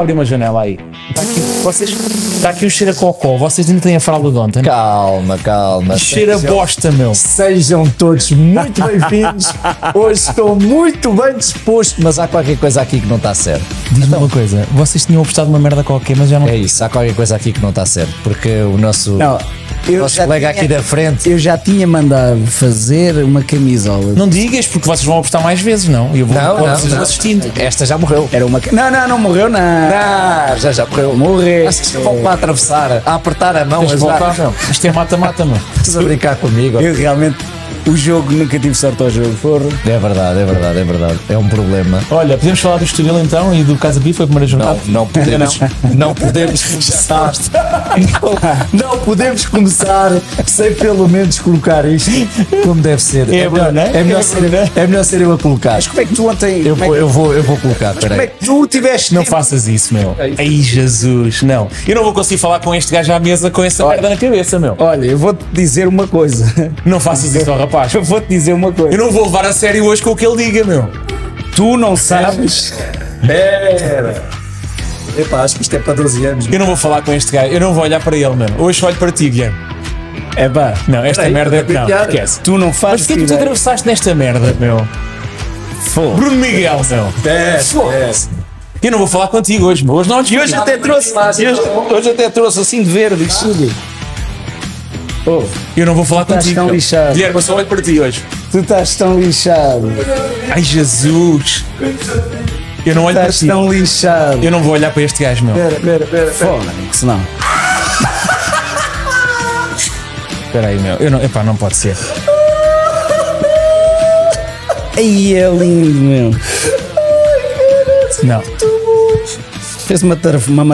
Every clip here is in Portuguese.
Abrir uma janela aí. Está aqui, vocês, está aqui o cheiro a cocó. Vocês ainda têm a fralda de ontem. Calma, calma. Cheira a bosta, meu. Sejam todos muito bem-vindos. Hoje estou muito bem disposto, mas há qualquer coisa aqui que não está certo. Diz-me uma coisa. Vocês tinham apostado uma merda qualquer, mas já não. É isso, há qualquer coisa aqui que não está certo. Porque o nosso, Não, eu nosso já, colega tinha, aqui da frente. eu já tinha mandado fazer uma camisola. Não digas, porque vocês vão apostar mais vezes, não? E eu vou, Não, não, vocês não. assistindo. Esta já morreu. Era uma. Não, não, não morreu, não. Ah, já já morreu. Morreu. Acho que vão para atravessar, a apertar a mão, a meu. Isto é mata-mata, meu. Estás a brincar comigo. Eu realmente. O jogo, nunca tive sorte ao jogo. Porra. É verdade, é verdade, é verdade. É um problema. Olha, podemos falar do Estoril então e do Casa Bi, foi a primeira jornada? Não, não podemos, não podemos começar. Não, não podemos começar sem pelo menos colocar isto como deve ser. É bom, não é? É melhor, É ser, bom, não é? é melhor ser eu a colocar. Como é que tu ontem. Eu como, vou, é, eu vou, eu vou colocar, como é peraí. que tu tiveste. Não faças isso, meu. Ai, Jesus, não. Eu não vou conseguir falar com este gajo à mesa com essa merda na cabeça, meu. Olha, eu vou-te dizer uma coisa. Não faças isso ao rapaz. Eu vou-te dizer uma coisa. Eu não vou levar a sério hoje com o que ele diga, meu. Tu não sabes. Pera. Epá, acho que isto é para 12 anos. Eu não vou falar com este gajo. Eu não vou olhar para ele, meu. Hoje olho para ti, Guilherme. É pá. Não, esta Peraí, merda. vou Não, esquece. Tu não Mas fazes. porquê que tu ideia. atravessaste nesta merda, meu? Fogo. Bruno Miguel, meu. Foda-se. Eu não vou falar contigo hoje, meu. Hoje não E hoje até trouxe. Hoje, hoje até trouxe assim de verde tudo. Oh, Eu não vou falar Estás contigo. tão meu. lixado. Guilherme, eu só olho para ti hoje. tu estás tão lixado. Ai, Jesus. Eu não olho para Estás ti. tão lixado. Eu não vou olhar para este gajo, meu. Pera, pera, pera. Fónix, não. Espera aí, meu. Eu não, epá, não pode ser. Aí é lindo, meu. Não. Fez uma, uma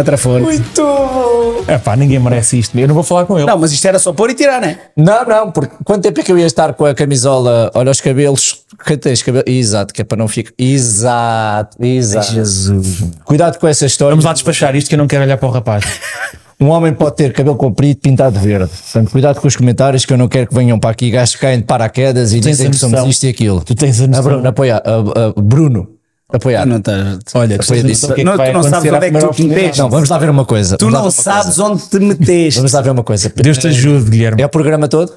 matrafona. Epá, ninguém merece isto. Eu não vou falar com ele. Não, mas isto era só pôr e tirar, né? Não, não, porque quanto tempo é que eu ia estar com a camisola? Olha os cabelos. Que tens cabelo? Exato, que é para não ficar. Exato, exato. Jesus. Cuidado com essa história. Vamos lá despachar isto que eu não quero olhar para o rapaz. Um homem pode ter cabelo comprido pintado de verde. Portanto, cuidado com os comentários que eu não quero que venham para aqui gajos que caem de paraquedas e dizem a que somos isto e aquilo. Tu tens a A noção. Bruno, apoiar. A, a- Bruno, apoiar. Não estás. Olha, tu tens a noção o que é que Não, tu não sabes onde é que tu te meteste. Não, vamos lá ver uma coisa. Tu não sabes coisa. onde te meteste. Vamos lá ver uma coisa. Deus te ajude, Guilherme. É o programa todo?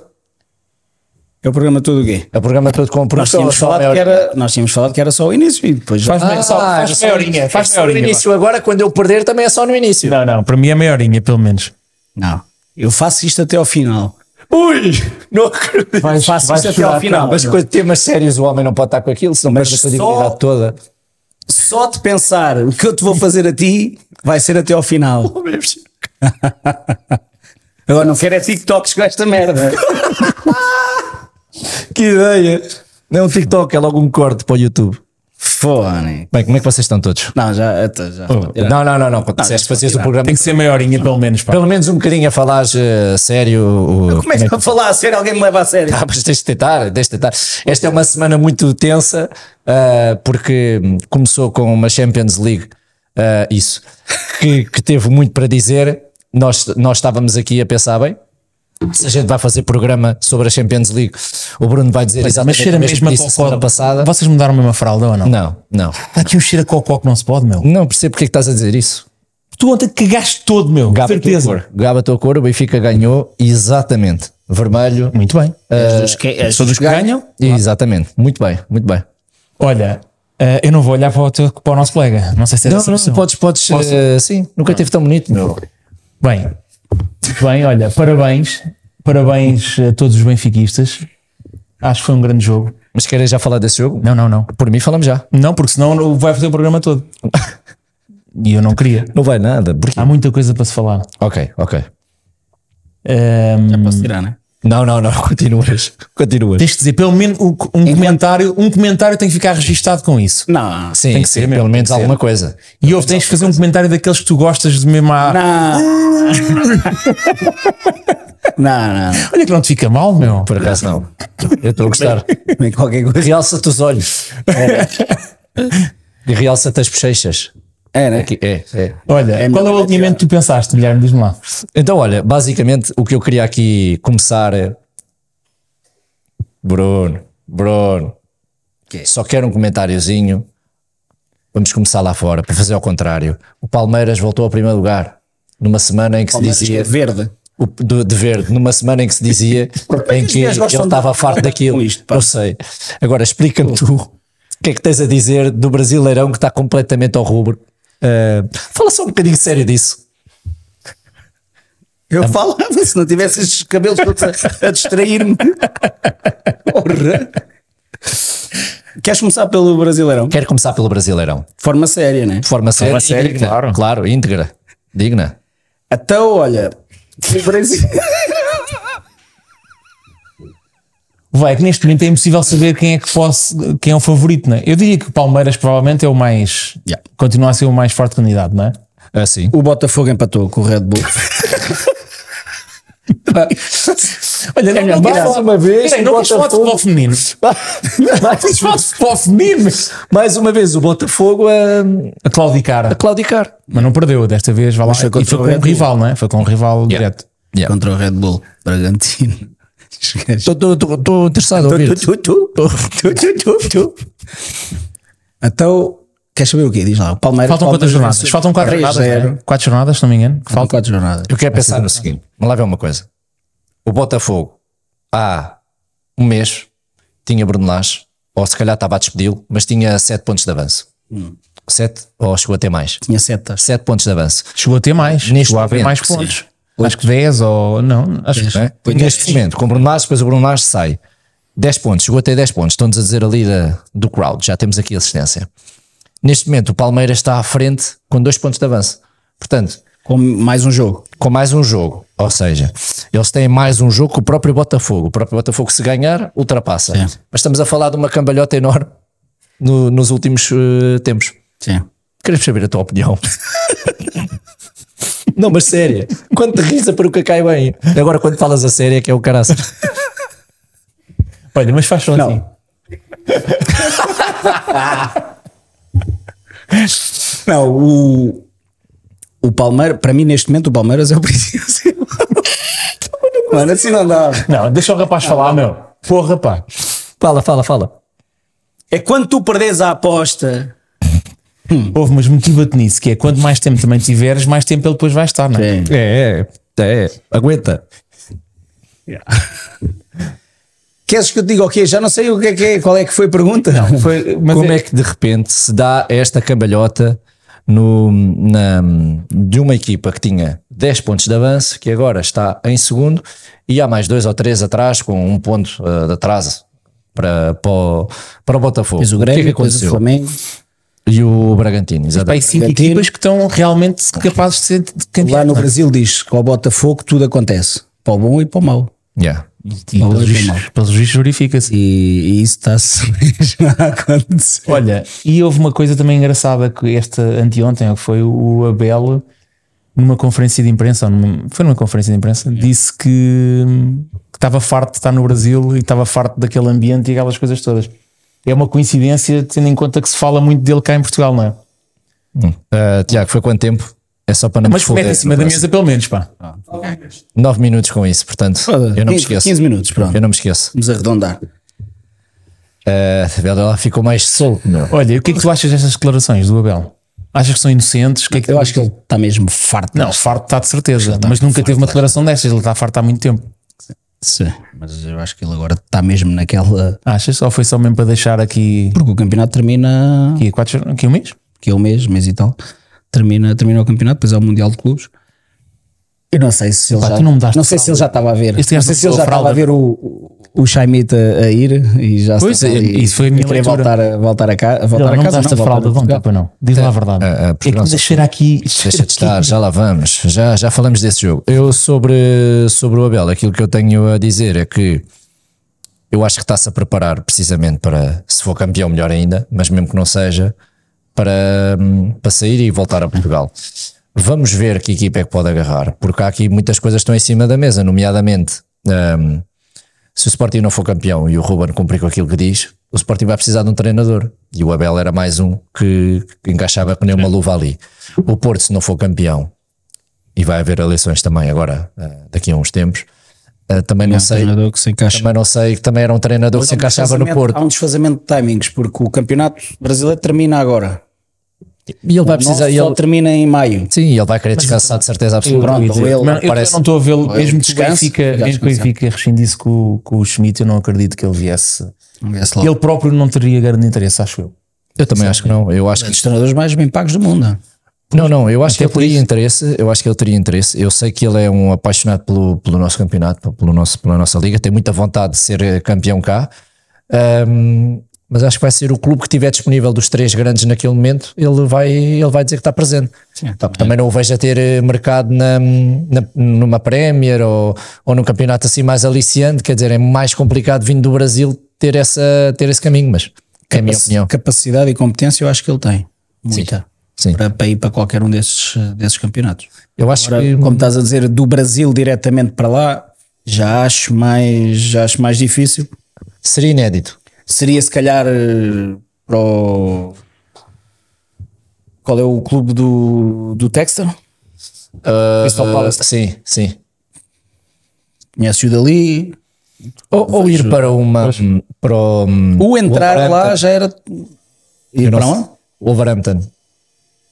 É o programa todo o quê? É o programa todo com Nós tínhamos, falado que era, nós tínhamos falado que era só o início e depois já. Faz, meia- só, Ah, faz é meia horinha. Faz meia horinha. início agora, quando eu perder também é só no início. Não, não, para mim é meia horinha, pelo menos. Não. Eu faço isto até ao final. Ui, não acredito. Vais, Faço vais isto até ao final. Mas com temas sérios o homem não pode estar com aquilo, senão perde a credibilidade toda. Só de pensar o que eu te vou fazer a ti vai ser até ao final. Agora não quero é TikToks com esta merda. Que ideia! Não é um TikTok, é logo um corte para o YouTube. Fone. Bem, como é que vocês estão todos? Não, já. até já Não, não, não, não. Quando disseste fazias o programa, Tem que ser meia horinha, pelo menos. Pá. pelo menos um bocadinho a falar eh, sério. o- Como é que a falar a sério? Alguém me leva a sério? Ah, mas tens de tentar, tens de tentar. Esta é uma semana muito tensa, ah, porque hum, começou com uma Champions League, ah, isso, que, que teve muito para dizer. Nós, nós estávamos aqui a pensar bem. Se a gente vai fazer programa sobre a Champions League, o Bruno vai dizer Mas exatamente cheira que a disse a cocó. semana passada. Vocês mudaram a fralda ou não? Não, não. Está aqui um cheiro a cocó que não se pode, meu. Não percebo porque é que estás a dizer isso. Tu ontem cagaste todo, meu. Gaba a tua certeza. cor. Gaba a tua cor, o Benfica ganhou exatamente. Vermelho. Muito bem. Os que, as Todos que ganham. Exatamente. Muito bem, muito bem. Olha, eh, eu não vou olhar para o, teu, para o nosso colega. Não sei se é Não, não, podes, podes, eh, sim, nunca teve tão bonito, meu. Bem, muito bem, olha, parabéns. Parabéns a todos os benfiquistas. Acho que foi um grande jogo. Mas queres já falar desse jogo? Não, não, não. Por mim falamos já. Não, porque senão não vai fazer o programa todo. E eu não queria. Não vai nada. Porque... Há muita coisa para se falar. Ok, ok. Ehm, Posso tirar, né? Não, não, não, continuas. Continuas. tens de dizer, pelo menos um, um comentário, um comentário tem que ficar registado com isso. Não. Sim, tem que ser pelo menos que alguma coisa. E houve, tens de fazer um comentário daqueles que tu gostas de mesmo à... Não. não, não. Olha que não te fica mal, meu. Por acaso não. Eu estou a gostar. Realça-te os olhos. E realça-te as bochechas. É, né? É, é. Olha, É qual é o alinhamento que tu pensaste, Guilherme? Diz-me lá. Então, olha, basicamente o que eu queria aqui começar é. Bruno, Bruno, Quê? só quero um comentáriozinho. Vamos começar lá fora, para fazer ao contrário. O Palmeiras voltou ao primeiro lugar numa semana em que se Palmeiras que dizia. é verde. o- do- de verde, numa semana em que se dizia em os que ele de- estava farto daquilo. isto, eu sei. Agora explica-me tu o que é que tens a dizer do Brasileirão que está completamente ao rubro. Uh, fala só um bocadinho sério disso. Eu falava, se não tivesse estes cabelos todos a, a distrair-me. Porra. Queres começar pelo Brasileirão? Quero começar pelo Brasileirão. De forma séria, né? De forma séria, séria, e digna. claro. claro, íntegra, digna. Então, olha, o Brasil. Vai, que neste momento é impossível saber quem é que fosse, quem é o favorito, não é? Eu diria que o Palmeiras provavelmente é o mais, Yeah. continua a ser o mais forte candidato, não é? Assim. O Botafogo empatou com o Red Bull. Olha, não, não mais uma vez, Peraí, o não quis falar de Botafogo- futebol feminino. Falar de futebol feminino. Mais uma vez, o Botafogo a, A claudicar. a claudicar. Mas não perdeu, desta vez vai lá. Mas foi e foi o com um rival, não é? Foi com um rival direto. Yeah. Contra o Red Bull Bragantino. Estou interessado a ouvir. Tu, tu, tu, tu, tu, tu, tu. Então, queres saber o quê? Diz lá. O Palmeiras. Faltam quantas jornadas? Faltam quatro 3-0. jornadas. não é? Quatro jornadas, se não me engano. que Faltam quatro jornadas. Eu quero pensar no seguinte: vamos lá ver uma coisa. O Botafogo, há um mês, tinha Bruno Lage, ou se calhar estava a despedi-lo, mas tinha 7 pontos de avanço. 7 ou chegou a ter mais? Tinha setas. 7 pontos de avanço. Chegou a ter mais. Neste Chegou a haver momento, mais sim. Acho que 10 ou. Não, acho que. não é? Neste momento, com o Bruno Lage, depois o Bruno Lage sai. 10 pontos, chegou a ter 10 pontos. Estão-nos a dizer ali da, do crowd, já temos aqui assistência. Neste momento, o Palmeiras está à frente com 2 pontos de avanço. Portanto, Com mais um jogo. com mais um jogo. Ou seja, eles têm mais um jogo que o próprio Botafogo. O próprio Botafogo, se ganhar, ultrapassa. Sim. Mas estamos a falar de uma cambalhota enorme no- nos últimos eh, tempos. Sim. Queremos saber a tua opinião. Não, mas séria. Quando te risa para o que cai bem. Agora, quando falas a sério, é que é o caraças. Olha, mas faz só Não. assim. Não, o, o Palmeiras, para mim, neste momento, o Palmeiras é o princípio. Mano, assim não dá. Não, deixa o rapaz falar, meu. Porra, pá. Fala, fala, fala. É quando tu perdes a aposta. Houve, mas motiva-te nisso, que é quanto mais tempo também tiveres, mais tempo ele depois vai estar, não é? É, é, é. Aguenta. Queres que eu te diga o quê? Já não sei o que é que é, qual é que foi a pergunta. Não. Foi, mas Como é- é que de repente se dá esta cambalhota no, na, de uma equipa que tinha 10 pontos de avanço, que agora está em segundo, e há mais dois ou três atrás, com um ponto eh, de atraso para, para, o, para o Botafogo. Depois o que é Grêmio, que depois o aconteceu? Flamengo. E o Bragantino, e exatamente. cinco Bragantino. equipas que estão realmente capazes de ser de campeão. Lá no não? Brasil diz que ao Botafogo tudo acontece. Para o bom e para o mau. Yeah. E pelos Olha, vistos, mal. pelos vistos verifica-se. E, e isso está-se a acontecer. Olha, e houve uma coisa também engraçada que esta anteontem, que foi o Abel, numa conferência de imprensa, numa- foi numa conferência de imprensa, disse que, que estava farto de estar no Brasil e estava farto daquele ambiente e aquelas coisas todas. É uma coincidência, tendo em conta que se fala muito dele cá em Portugal, não é? Uh, Tiago, foi quanto tempo? É só para não me Mas mete em cima da mesa, pelo menos, pá. 9 minutos com isso, portanto, eu não me 15, esqueço. 15 minutos, pronto. Eu não me esqueço. Vamos arredondar. Uh, ela ficou mais solto, meu. Olha, o que é que tu achas destas declarações do Abel? Achas que são inocentes? O que é que Eu acho que ele está mesmo farto. Não, farto está de certeza, mas nunca teve uma declaração destas, ele está farto há muito tempo. Sim, mas eu acho que ele agora está mesmo naquela. Achas? Ou foi só mesmo para deixar aqui, Porque o campeonato termina. aqui, quatro, aqui um mês? é o mês, mês e tal, termina, termina o campeonato, depois é o Mundial de Clubes. Eu não sei se ele Pá, já, não daste sei se ele já estava a ver. Este não sei não se ele já estava a ver o, o, Chaimita a ir e já Pois, é, ali isso foi a minha a leitura. voltar a, voltar a, ca, a voltar Não, a não casa. daste a voltar fralda de ontem, pois não. Diz lá a verdade. ah, ah, é que não cheira aqui. Deixa de estar, já lá vamos, já, já falamos desse jogo. Eu sobre, sobre o Abel, aquilo que eu tenho a dizer é que eu acho que está-se a preparar precisamente para, se for campeão, melhor ainda, mas mesmo que não seja, para, para sair e voltar a Portugal. Vamos ver que equipa é que pode agarrar, porque há aqui muitas coisas que estão em cima da mesa, nomeadamente hum, se o Sporting não for campeão e o Ruben cumprir com aquilo que diz, o Sporting vai precisar de um treinador. E o Abel era mais um que, que encaixava com uma luva ali. O Porto, se não for campeão, e vai haver eleições também agora, eh, daqui a uns tempos, eh, também não um sei. treinador que se encaixa. Também não sei, que também era um treinador que se encaixava no Porto. Há um desfazamento de timings, porque o campeonato brasileiro termina agora. E ele vai precisar. nosso só Ele, termina em maio. sim, ele vai querer descansar de certeza absoluta. Pronto, Eu ele mas eu parece- não estou a vê-lo, Ele mesmo que o Benfica, mesmo que o. Benfica rescindisse com, com o Schmidt, eu não acredito que ele viesse. Logo. Ele próprio não teria grande interesse, acho eu. Eu também acho que não. Eu acho É que dos treinadores mais bem pagos do mundo. Não, não, eu acho que Até ele por teria isso. interesse. Eu acho que ele teria interesse. Eu sei que ele é um apaixonado pelo, pelo nosso campeonato, pelo nosso, pela nossa liga, tem muita vontade de ser eh, campeão cá. Ahm, mas acho que vai ser o clube que estiver disponível dos três grandes naquele momento, ele vai, ele vai dizer que está presente. Pá, porque também não o vejo a ter eh, mercado na, na- numa Premier ou, ou num campeonato assim mais aliciante, quer dizer, é mais complicado vindo do Brasil ter, essa, ter esse caminho, mas é a minha opinião. Capacidade e competência eu acho que ele tem. Muita. Sim. Para, para ir para qualquer um desses, desses campeonatos. Eu acho Agora, que como estás a dizer, do Brasil diretamente para lá, já acho mais, já acho mais difícil. seria inédito. Seria se calhar eh, para o. Qual é o clube do, do Textor? Crystal Palace. Sim, sim. Conhece-o dali. Ou, ou ir para uma. Para o, O entrar lá já era. Ir para onde? Wolverhampton.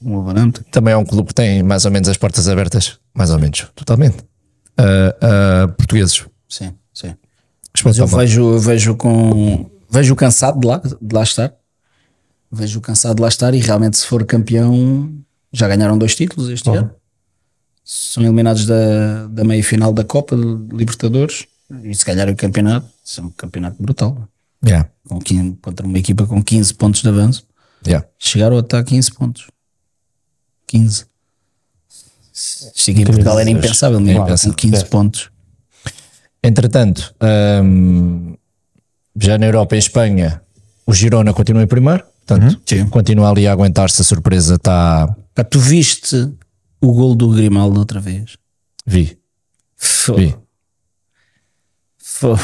O Wolverhampton. Também é um clube que tem mais ou menos as portas abertas. Mais ou menos. Totalmente. A- a portugueses. Sim, sim. Mas eu vejo, eu vejo com. Vejo cansado de lá, de lá estar. Vejo cansado de lá estar e realmente, se for campeão, já ganharam dois títulos este ano. São eliminados da, da meia final da Copa de Libertadores e se calhar o campeonato. Isso é um campeonato brutal. Yeah, Com 15 contra uma equipa com 15 pontos de avanço. yeah. Chegaram a estar 15 pontos. 15. Isto aqui em Portugal era impensável mesmo. impensável. Com 15 pontos. Entretanto, hum, já na Europa e Espanha, o Girona continua em primeiro. Portanto, Sim. continua ali a aguentar-se. A surpresa está. Pá, tu viste o gol do Grimaldo outra vez? Vi. Fô. Vi. Fô.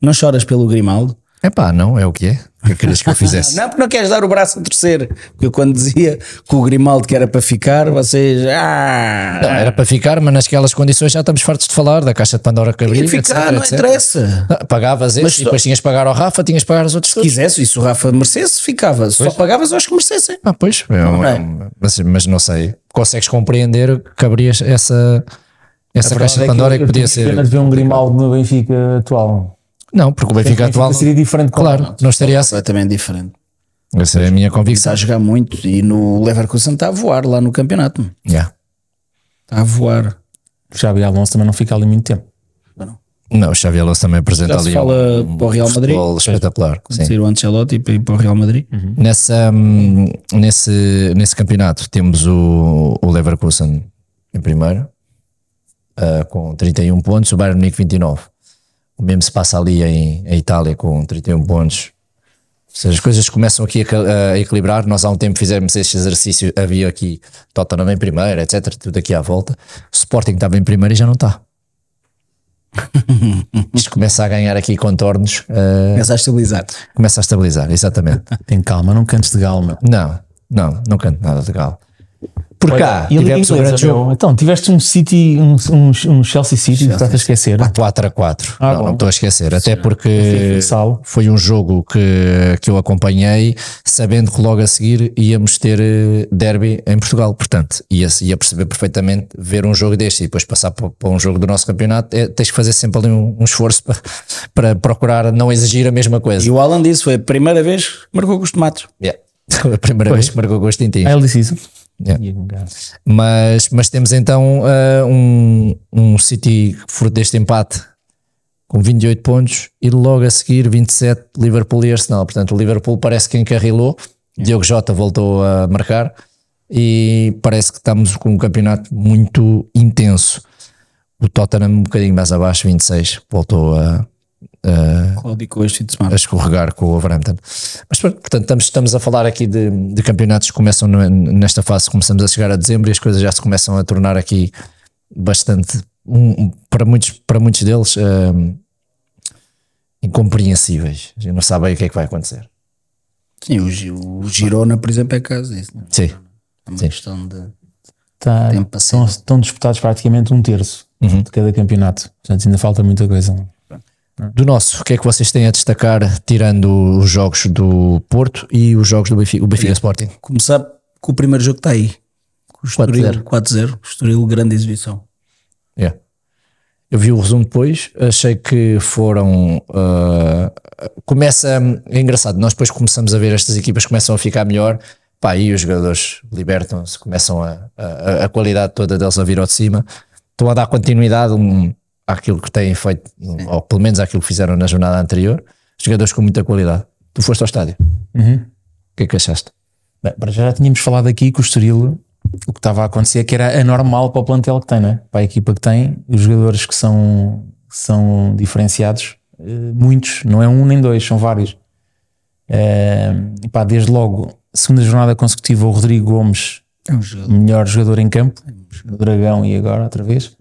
Não choras pelo Grimaldo? É pá, não, é o que é. Que é que querias que eu fizesse? Não, porque não queres dar o braço a torcer. Porque eu quando dizia que o Grimaldo que era para ficar, vocês. Ah, Não, era para ficar, mas naquelas condições já estamos fartos de falar da caixa de Pandora que abriu, Tinha de etc, ficar, não etc. interessa. Ah, Pagavas esse Mas e depois tinhas de pagar ao Rafa, tinhas de pagar aos outros Se todos. quisesse, e se o Rafa merecesse, ficava. Só pagavas aos que merecessem. Ah, pois, é um- Não é? é mas, mas não sei. Consegues compreender que abrias essa, essa caixa de Pandora que podia ser. Apenas ver um Grimaldo no Benfica atual. Não, porque o Benfica atual. seria diferente Claro, não estaria assim. Completamente diferente. Essa é a minha Está convicção. a jogar muito e no Leverkusen está a voar lá no campeonato. Yeah. Está a voar. O Xabi Alonso também não fica ali muito tempo. Não, o Xavi Alonso também apresenta Já se ali fala um, para o Real um Madrid. espetacular. Sim. Sair o Ancelotti para ir para o Real Madrid. Nessa, hum, nesse, nesse campeonato temos o, o Leverkusen em primeiro, ah, com 31 pontos, o Bayern Munique 29. O mesmo se passa ali em, em Itália com 31 pontos. Ou seja, as coisas começam aqui a, a equilibrar. Nós há um tempo fizemos este exercício, havia aqui Tottenham em primeiro, etc. Tudo aqui à volta. O Sporting estava em primeiro e já não está. Isto começa a ganhar aqui contornos, ah, Começa a estabilizar. começa a estabilizar, exatamente. Tem calma, não cantes de galo, meu. Não, não, não canto nada legal. Por cá, E a Liga tivemos um Inglesa, grande jogo. meu? Então, tiveste um City, um, um, um Chelsea City, que estás a esquecer. 4 a 4. Ah, não, bom. não estou a esquecer. Até porque foi um jogo que, que eu acompanhei, sabendo que logo a seguir íamos ter eh, derby em Portugal. Portanto, ia, ia perceber perfeitamente ver um jogo deste e depois passar para, para um jogo do nosso campeonato. É, tens que fazer sempre ali um, um esforço para, para procurar não exigir a mesma coisa. E o Alan disse: foi a primeira vez que marcou com os tomates. Yeah. a primeira vez que marcou gosto em ti. Ah, ele disse isso? Yeah. E- Mas, mas temos então uh, um, um City fruto deste empate com 28 pontos e logo a seguir 27 Liverpool e Arsenal. Portanto, o Liverpool parece que encarrilou. Diogo Jota voltou a marcar e parece que estamos com um campeonato muito intenso. O Tottenham um bocadinho mais abaixo, 26, voltou a, De a semana. escorregar com o Overhampton. Mas portanto, estamos, estamos a falar aqui de, de campeonatos que começam no- nesta fase, começamos a chegar a dezembro e as coisas já se começam a tornar aqui bastante, um- para, muitos, para muitos deles, hum, incompreensíveis. A gente não sabe bem o que é que vai acontecer. Sim, o, o Girona, por exemplo, é caso disso. né? Sim. É uma Sim. questão de. Tá, Tempo a estão, estão disputados praticamente um terço Uhum. de cada campeonato. Portanto, ainda falta muita coisa. Do nosso, o que é que vocês têm a destacar, tirando os jogos do Porto e os jogos do Benfica, o Benfica Sporting? Começar com o primeiro jogo que está aí. O Estoril 4-0. 4-0. Estoril, grande exibição. Yeah. Eu vi o resumo depois, achei que foram. ah, começa. É engraçado, nós depois começamos a ver estas equipas começam a ficar melhor, pá, e os jogadores libertam-se, começam a, a, a qualidade toda deles a vir ao de cima, estão a dar continuidade um, àquilo que têm feito, ou pelo menos àquilo que fizeram na jornada anterior, jogadores com muita qualidade. Tu foste ao estádio, Uhum. o que é que achaste? Bem, para já já tínhamos falado aqui que o Estoril, o que estava a acontecer é que era anormal para o plantel que tem, né? para a equipa que tem, os jogadores que são, são diferenciados, eh, muitos, não é um nem dois, são vários. E pá, desde logo, segunda jornada consecutiva, o Rodrigo Gomes, É um jogo. melhor jogador em campo, no Dragão e agora outra vez.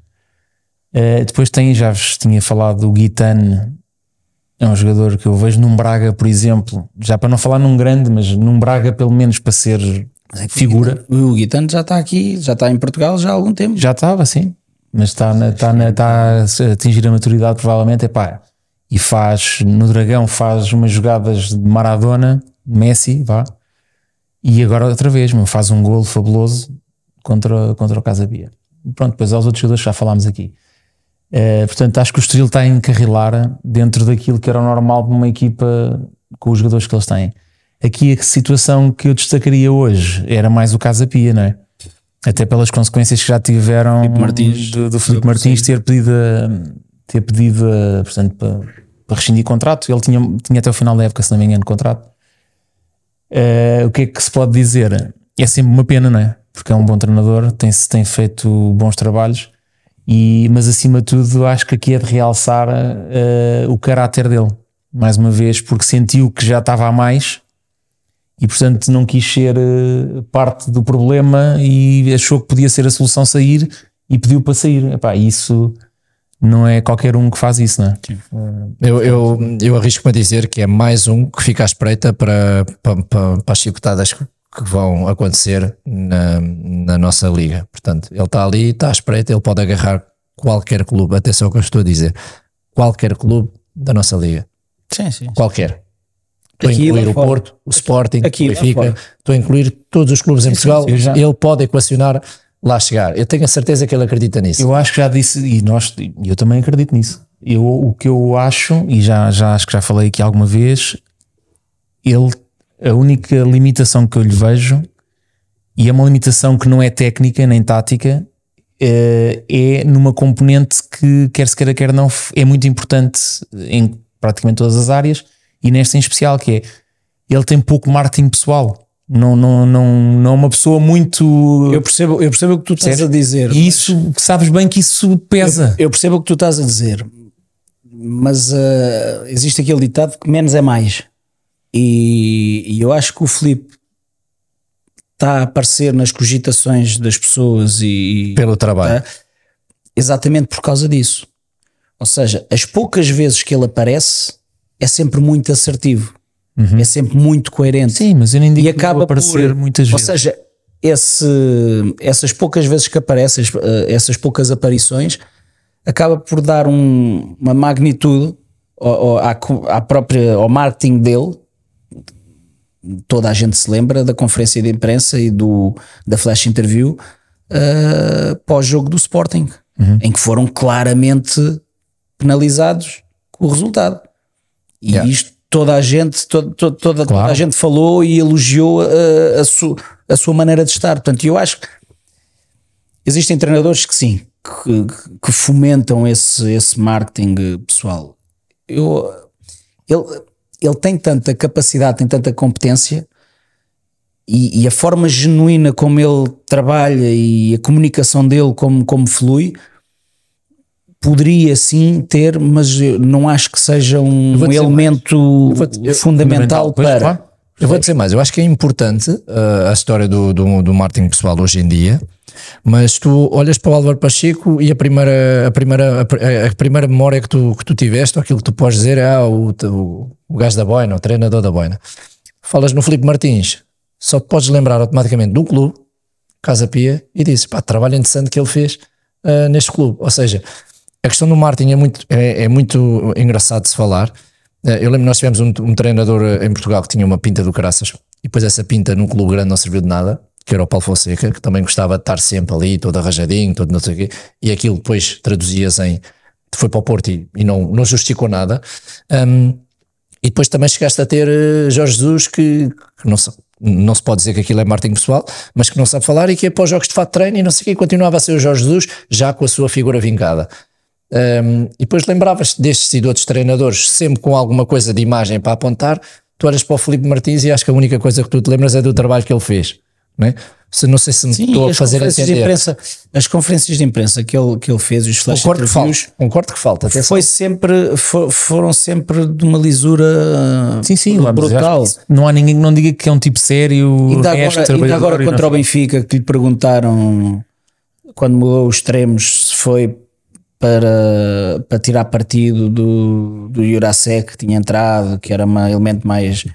Eh, depois tem, já vos tinha falado, o Guitane, é um jogador que eu vejo num Braga, por exemplo, já para não falar num grande, mas num Braga pelo menos para ser figura. O Guitano já está aqui, já está em Portugal já há algum tempo. Já estava, sim, mas está, na, está, na, está a atingir a maturidade provavelmente, é pá, e faz, no Dragão faz umas jogadas de Maradona, Messi, vá, e agora outra vez, meu, faz um golo fabuloso contra, contra o Casa Bia. Pronto, depois aos outros jogadores já falámos aqui. Eh, portanto, acho que o Estoril está a encarrilar dentro daquilo que era o normal para uma equipa com os jogadores que eles têm. Aqui a situação que eu destacaria hoje era mais o Casa Pia, não é? Até pelas consequências que já tiveram Martins. do, do Filipe Martins ter pedido, ter pedido portanto, para, para rescindir contrato. Ele tinha, tinha até o final da época, se não me engano, contrato. Eh, o que é que se pode dizer? É sempre uma pena, não é? Porque é um bom treinador, tem, tem feito bons trabalhos, e, mas acima de tudo acho que aqui é de realçar eh, o caráter dele, mais uma vez, porque sentiu que já estava a mais e portanto não quis ser eh, parte do problema e achou que podia ser a solução sair e pediu para sair. Epá, isso não é qualquer um que faz isso, não é? Eu, eu, eu arrisco-me a dizer que é mais um que fica à espreita para, para, para, para as chicotadas que vão acontecer na, na nossa liga. Portanto, ele está ali, está à espreita, ele pode agarrar qualquer clube, atenção ao que eu estou a dizer, qualquer clube da nossa liga, Sim, sim. qualquer. Estou a incluir o fora. Porto, o Sporting, aqui o Benfica, estou a incluir todos os clubes em Portugal, eu já- ele pode equacionar lá chegar. Eu tenho a certeza que ele acredita nisso. Eu acho que já disse, e nós, e eu também acredito nisso. Eu, o que eu acho, e já, já acho que já falei aqui alguma vez, ele, a única limitação que eu lhe vejo, e é uma limitação que não é técnica nem tática, eh, é numa componente que, quer se queira, quer não, é muito importante em praticamente todas as áreas, e nesta em especial, que é ele tem pouco marketing pessoal. Não, não, não, não é uma pessoa muito. Eu percebo, eu percebo o que tu estás Certo? a dizer. E isso, sabes bem que isso pesa. Eu percebo o que tu estás a dizer, mas ah, existe aquele ditado que menos é mais. E, e eu acho que o Filipe está a aparecer nas cogitações das pessoas e Pelo trabalho. tá? exatamente por causa disso. Ou seja, as poucas vezes que ele aparece é sempre muito assertivo, é sempre muito coerente Sim, mas eu nem digo e acaba aparecer por, muitas ou vezes. seja, esse, essas poucas vezes que aparece, eh, essas poucas aparições, acaba por dar um- uma magnitude ao, ao- à, à própria, ao marketing dele. Toda a gente se lembra da conferência de imprensa e do, da flash interview eh, pós-jogo do Sporting, Uhum. em que foram claramente penalizados com o resultado. E Yeah. isto toda a gente, to- to- toda, toda Claro. a gente falou e elogiou a, a, su- a sua maneira de estar. Portanto, eu acho que existem treinadores que sim, que, que fomentam esse, esse marketing pessoal. Eu, ele, ele tem tanta capacidade, tem tanta competência e, e a forma genuína como ele trabalha e a comunicação dele como, como flui poderia sim ter, mas não acho que seja um elemento fundamental para. Eu vou dizer mais, eu acho que é importante uh, a história do, do, do marketing pessoal hoje em dia, mas tu olhas para o Álvaro Pacheco e a primeira, a primeira, a, pr- a primeira memória que tu, que tu tiveste, ou aquilo que tu podes dizer é ah, o, o, o gajo da boina, o treinador da boina. falas no Filipe Martins, só podes lembrar automaticamente de um clube, Casa Pia, e dizes, pá, trabalho interessante que ele fez uh, neste clube. Ou seja, a questão do Martin é muito, é, é muito engraçado de se falar. Uh, eu lembro nós tivemos um, um, treinador em Portugal que tinha uma pinta do caraças, e depois essa pinta num clube grande não serviu de nada, que era o Paulo Fonseca, que também gostava de estar sempre ali, todo arranjadinho, todo não sei o quê, e aquilo depois traduzias em foi para o Porto e, e não, não justificou nada. Um, e depois também chegaste a ter uh, Jorge Jesus, que, que, não, não se pode dizer que aquilo é marketing pessoal, mas que não sabe falar e que os jogos de fato treino e não sei o que, continuava a ser o Jorge Jesus, já com a sua figura vingada. Um, e depois lembravas destes e de outros treinadores, sempre com alguma coisa de imagem para apontar. Tu olhas para o Felipe Martins e acho que a única coisa que tu te lembras é do trabalho que ele fez. Não é? Se não sei se me Sim, estou a fazer conferências de entender. imprensa, as conferências de imprensa que ele, que ele fez, os flash Concordo que, falta, interviews, concordo que falta. atenção. foi sempre, fo- foram sempre de uma lisura Sim, sim, brutal. que não há ninguém que não diga que é um tipo sério, Ainda honesto, agora, ainda agora e contra o Benfica que lhe perguntaram quando mudou os extremos se foi para, para tirar partido do, do Jurasek que tinha entrado, que era um elemento mais.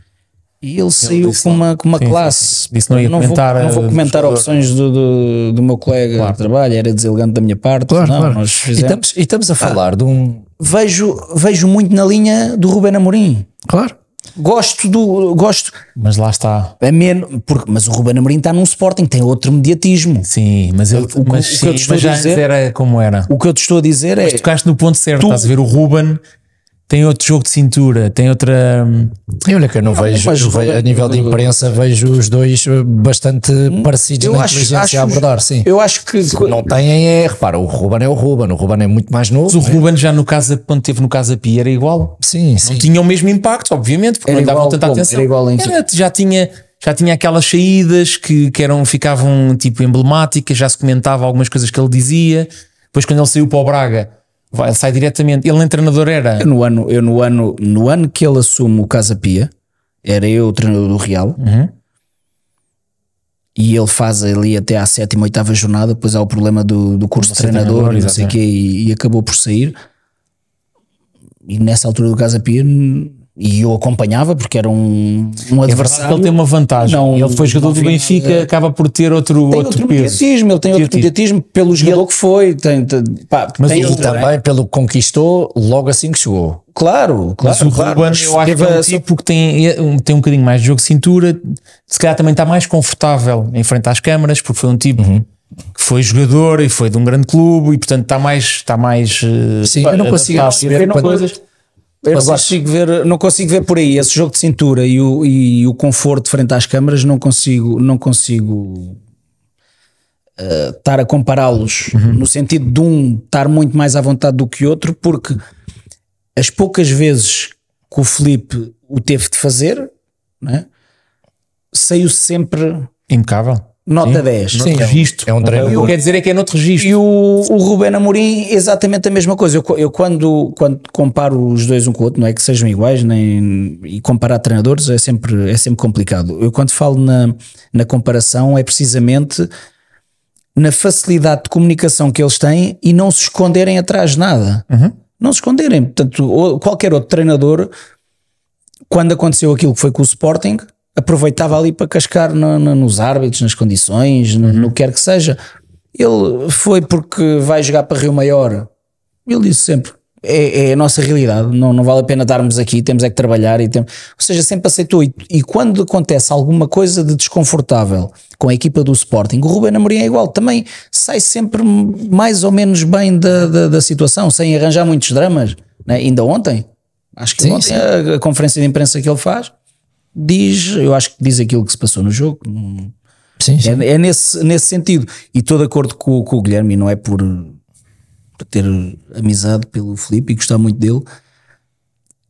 E ele saiu com uma, com uma Sim, sim, classe. sim. Disse não ia vou- comentar, não vou eh, comentar do opções do, do, do meu colega de trabalho, era deselegante da minha parte. Claro, não, claro. nós E fizemos. estamos, e estamos a falar de um. Vejo, vejo muito na linha do Ruben Amorim. Claro. Gosto do. Gosto. Mas lá está. É menos, porque, mas o Ruben Amorim está num Sporting, tem outro mediatismo. Sim, mas, ele, que- mas, o que eu sim, te estou mas a dizer- era como era. O que eu te estou a dizer é. Tocaste no ponto certo, Tu- estás a ver o Ruben tem outro jogo de cintura, tem outra. E olha que eu não, vejo, mas eu vejo- a nível de imprensa, vejo os dois eh, bastante parecidos eu na acho, inteligência acho, a abordar, sim. Eu acho que. Não têm é, repara, o Ruben é o Ruben, o Ruben é muito mais novo. Mas o Ruben já no casa, quando teve no Casa Pia era igual. Sim, sim. Não tinha o mesmo impacto, obviamente, porque Era não davam igual tanta como? atenção. Era igual em? Era- já tinha já tinha aquelas saídas que, que eram, ficavam tipo emblemáticas, já se comentava algumas coisas que ele dizia. Depois, quando ele saiu para o Braga, vai, ele sai diretamente. Ele, nem treinador, era. Eu no ano, eu no ano, no ano que ele assume o Casa Pia, era eu o treinador do Real. Uhum. E ele faz ali até à sétima, oitava jornada, depois há o problema do, do curso de treinador, treinador, e não sei quê, e, e acabou por sair. E nessa altura do Casa Pia, e eu acompanhava porque era um, um É adversário. que ele tem uma vantagem. Não- ele foi jogador do Benfica, nada. acaba por ter outro, outro, outro peso. mediatismo, ele tem outro Mediatismo. mediatismo pelo jogador que foi. Tem, tem- pá, Mas tem E outra- também pelo que conquistou logo assim que chegou. Claro, claro. Mas o claro, Ruben, eu acho que é um tipo que tem, é um- tem um bocadinho mais de jogo de cintura, se calhar também está mais confortável em frente às câmaras, porque foi um tipo Uhum. que foi jogador e foi de um grande clube e portanto está mais, está mais eh, Sim, eu não consigo perceber quando- coisas. Eu não acho- consigo, ver, não consigo ver por aí esse jogo de cintura e o, e o conforto frente às câmaras, não consigo, não consigo eh, estar a compará-los no sentido de um estar muito mais à vontade do que outro, porque as poucas vezes que o Felipe o teve de fazer, né, saiu sempre Impecável. Nota Sim. 10. Noutro Sim, é um- registro. é um treinador. O que quer dizer é que é noutro registro. E o, o Ruben Amorim, exatamente a mesma coisa. Eu, eu quando, quando comparo os dois um com o outro, não é que sejam iguais, nem, e comparar treinadores é sempre, é sempre complicado. Eu quando falo na, na comparação é precisamente na facilidade de comunicação que eles têm e não se esconderem atrás de nada. Não se esconderem. Portanto, qualquer outro treinador, quando aconteceu aquilo que foi com o Sporting, aproveitava ali para cascar no- no- nos árbitros, nas condições, no, no que quer que seja. Ele foi porque vai jogar para Rio Maior. Ele disse sempre: é, é a nossa realidade, não, não vale a pena darmos aqui, temos é que trabalhar. E tem... Ou seja, sempre aceitou. E, e quando acontece alguma coisa de desconfortável com a equipa do Sporting, o Ruben Amorim é igual, também sai sempre mais ou menos bem da, da, da situação, sem arranjar muitos dramas. né? Ainda ontem, acho que Sim, ontem sim. A, a conferência de imprensa que ele faz diz, eu acho que diz aquilo que se passou no jogo. Sim, sim. é, é nesse, nesse sentido. E estou de acordo com, com o Guilherme, não é por, por ter amizade pelo Filipe e gostar muito dele,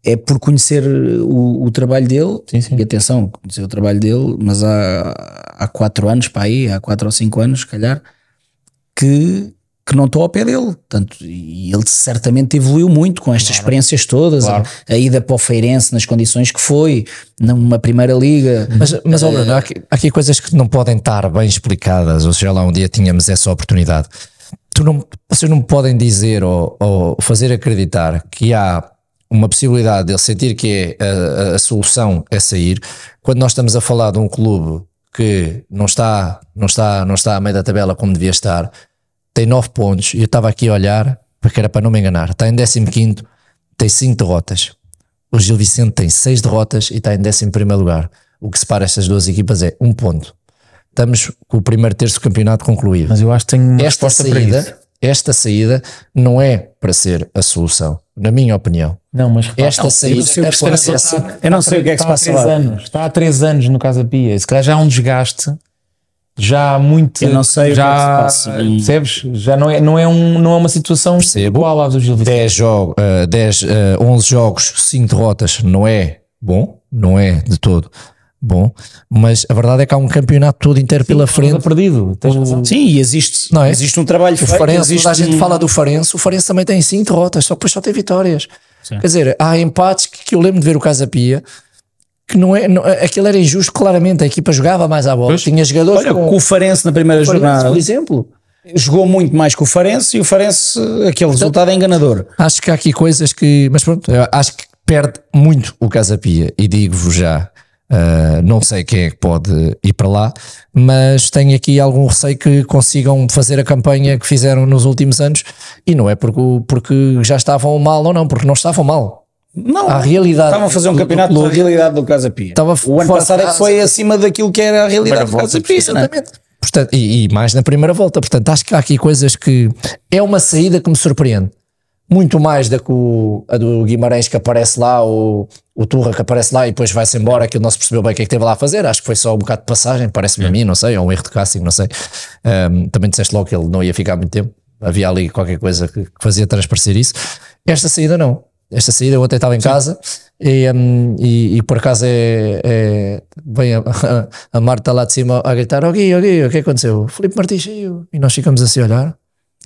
é por conhecer o, o trabalho dele. Sim, sim. E atenção, conhecer o trabalho dele, mas há, há quatro anos, para aí, há quatro ou cinco anos, se calhar, que, que não estou ao pé dele. Portanto, e ele certamente evoluiu muito com estas experiências todas. Claro. A, a ida para o Feirense nas condições que foi, numa primeira liga. Mas, mas ó, Bruno, há, aqui, há aqui coisas que não podem estar bem explicadas, ou seja, lá um dia tínhamos essa oportunidade. Tu não, vocês não me podem dizer ou, ou fazer acreditar que há uma possibilidade dele sentir que é a, a- solução é sair, quando nós estamos a falar de um clube que não está, não está, não está a meio da tabela como devia estar, tem 9 pontos, e eu estava aqui a olhar, porque era para não me enganar, está em 15 tem 5 derrotas. O Gil Vicente tem 6 derrotas e está em 11 lugar. O que separa estas duas equipas é um ponto. Estamos com o primeiro terço do campeonato concluído Mas eu acho que tenho uma esta resposta para saída, isso. esta saída não é para ser a solução, na minha opinião. Não, mas repara, Esta saída sei o é para ser a- Eu não sei o que é que se está há passa três lá. anos, está há três anos no Casa Pia. Se calhar já há um desgaste, já há muito. Eu não sei o que já, é que se passa. Percebes? Já não é, não é, um, não é uma situação Percebo. igual à do Gil Vicente. 10 jogos, 10, eh, 11 jogos, 5 derrotas, não é bom, não é de todo bom, mas a verdade é que há um campeonato todo inteiro pela Frente. frente. perdido. Tens razão. Sim, e existe, Não é? existe um trabalho O feito. Farense, toda a gente um- fala do Farense, o Farense também tem 5 derrotas, só que depois só tem vitórias. Quer dizer, há empates que, que eu lembro de ver o Casa Pia, que não é, não, aquilo era injusto, claramente, a equipa jogava mais à bola, Pois. tinha jogadores Olha, com, com o Farense na primeira Farense, jornada por exemplo. jogou muito mais que o Farense e o Farense, aquele resultado é enganador. Acho que há aqui coisas que. Mas pronto, acho que perde muito o Casa Pia e digo-vos já. uh, não sei quem é que pode ir para lá, mas tenho aqui algum receio que consigam fazer a campanha que fizeram nos últimos anos e não é porque, porque já estavam mal ou não, porque não estavam mal. Não, A realidade estavam a fazer um campeonato da realidade do Casa Pia. Estava o ano passado é que foi acima daquilo que era a realidade do Casa Pia. é? Exatamente. Portanto, e, e mais na primeira volta. Portanto, acho que há aqui coisas que é uma saída que me surpreende. Muito mais da que o, a do Guimarães que aparece lá, o, o Turra que aparece lá e depois vai-se embora, que ele não se percebeu bem o que é que teve lá a fazer. Acho que foi só um bocado de passagem, parece-me a mim, não sei, ou um erro de casting, não sei. Um, também disseste logo que ele não ia ficar muito tempo. Havia ali qualquer coisa que, que fazia transparecer isso. Esta saída não. Esta saída eu até estava em casa e, um, e, e por acaso é, é vem a, a Marta lá de cima a gritar: Ó Gui, ó Gui, o que aconteceu? O Filipe Martins saiu. E nós ficamos assim a olhar.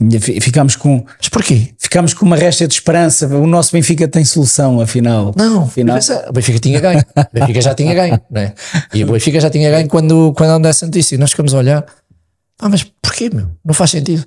E fi- Ficámos com, Mas porquê? ficámos com uma resta de esperança. O nosso Benfica tem solução, afinal. Não, afinal. o Benfica tinha ganho. O Benfica já tinha ganho, né? E o Benfica já tinha ganho quando, quando notícia. E nós ficamos a olhar: Ah, mas porquê, meu? Não faz sentido.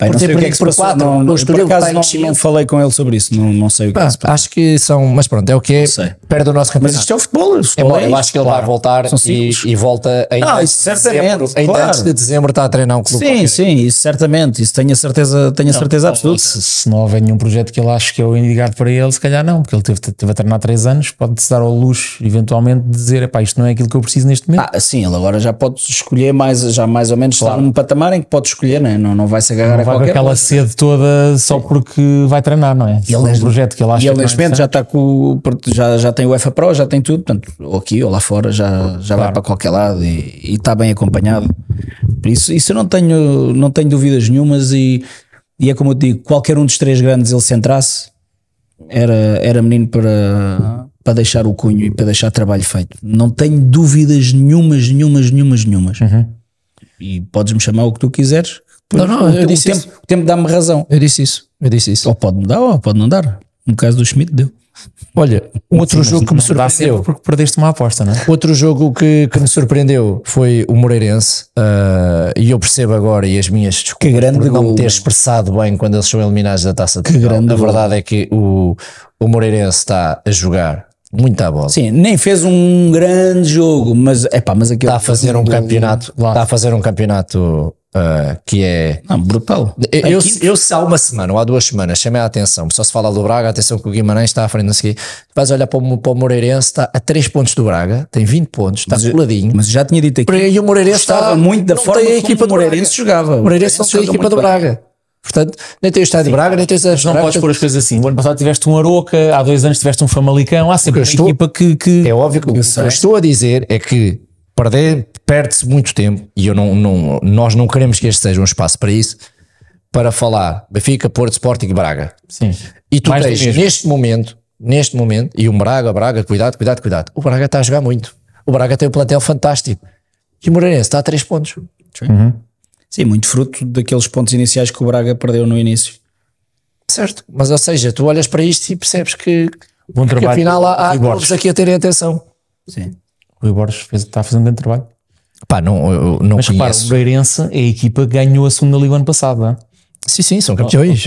Bem, por não sei o que é que se passou. quatro, não, por acaso não, não falei com ele sobre isso. Não, não sei o que é Pá, que se passou. acho que são, mas pronto, é o que é. Perde o nosso Mas campeonato. isto é o futebol. O futebol Embora é eu acho que ele claro. vai voltar e, e volta ainda, Não, antes, isso de certamente, dezembro, ainda claro. antes de dezembro está a treinar um clube. Sim, qualquer. sim, isso certamente. Isso tenho a certeza, tenho a certeza absoluta. Se, se não houver nenhum projeto que ele ache que é o indicado para ele, se calhar não, porque ele teve, teve a treinar 3 anos, pode-se dar ao luxo, eventualmente, de dizer: isto não é aquilo que eu preciso neste momento. Ah, sim, ele agora já pode escolher mais, já mais ou menos está num patamar em que pode escolher, né? não, não vai se agarrar não a vai com aquela coisa. sede toda só porque vai treinar, não é? Se for um projeto que ele acha E ele é neste momento já está com já, já tem o UEFA Pro, já tem tudo, portanto, ou aqui ou lá fora já, já vai para qualquer lado e, e está bem acompanhado. Por isso, isso eu não tenho, não tenho dúvidas nenhumas e, e é como eu digo, qualquer um dos três grandes ele se entrasse, era, era menino para, para deixar o cunho e para deixar trabalho feito. Não tenho dúvidas nenhumas, nenhumas, nenhumas, nenhumas. E podes-me chamar o que tu quiseres. Não, não, o, eu o disse tempo, isso. o tempo dá-me razão. Eu disse isso. Eu disse isso. Ou pode me dar, ou pode não dar. No caso do Schmidt, deu. Olha, um outro jogo que me surpreendeu. porque perdeste uma aposta, não é? Outro jogo que, que me surpreendeu foi o Moreirense. ah, e eu percebo agora, e as minhas desculpas grande por não me ter expressado bem quando eles são eliminados da taça de Que Portugal. grande A gol. verdade é que o, o Moreirense está a jogar muito à bola. Sim, nem fez um grande jogo, mas é pá, mas aquele Está a fazer um campeonato, está a fazer um campeonato ah, que é Não, brutal. Eu, eu, se há uma semana ou há duas semanas chamei a atenção, só se fala do Braga, atenção que o Guimarães está à frente, não sei o quê. Vais olhar para o, para o Moreirense, está a 3 pontos do Braga, tem 20 pontos, está coladinho. Mas já tinha dito aqui. E o Moreirense está muito da forma tem a como equipa o do Moreirense Braga. jogava. O Moreirense não tem a equipa do. Braga. Portanto, nem tem o estádio de Braga, nem tem os Não podes pôr as coisas assim. O ano passado tiveste um Aroca, há dois anos tiveste um Famalicão, há sempre uma estou- equipa que. que É óbvio que o que eu estou a dizer é que perder, perde-se muito tempo e eu não, não- nós não queremos que este seja um espaço para isso, para falar Benfica, Porto, Sporting e Braga. sim. E tu Mais tens neste momento, neste momento, e um Braga, Braga, cuidado, cuidado, cuidado. O Braga está a jogar muito. O Braga tem um plantel fantástico. E o Moreirense está a 3 pontos. Sim, muito fruto daqueles pontos iniciais que o Braga perdeu no início. Certo. Mas ou seja, tu olhas para isto e percebes que, Bom que trabalho. afinal há, há aqui a terem atenção. Sim. O Rui Borges fez- está a fazer um grande trabalho. Pá, não, eu não Mas repara, o. Moreirense é a equipa que ganhou a segunda liga ano passado. não é? Sim, sim, são campeões.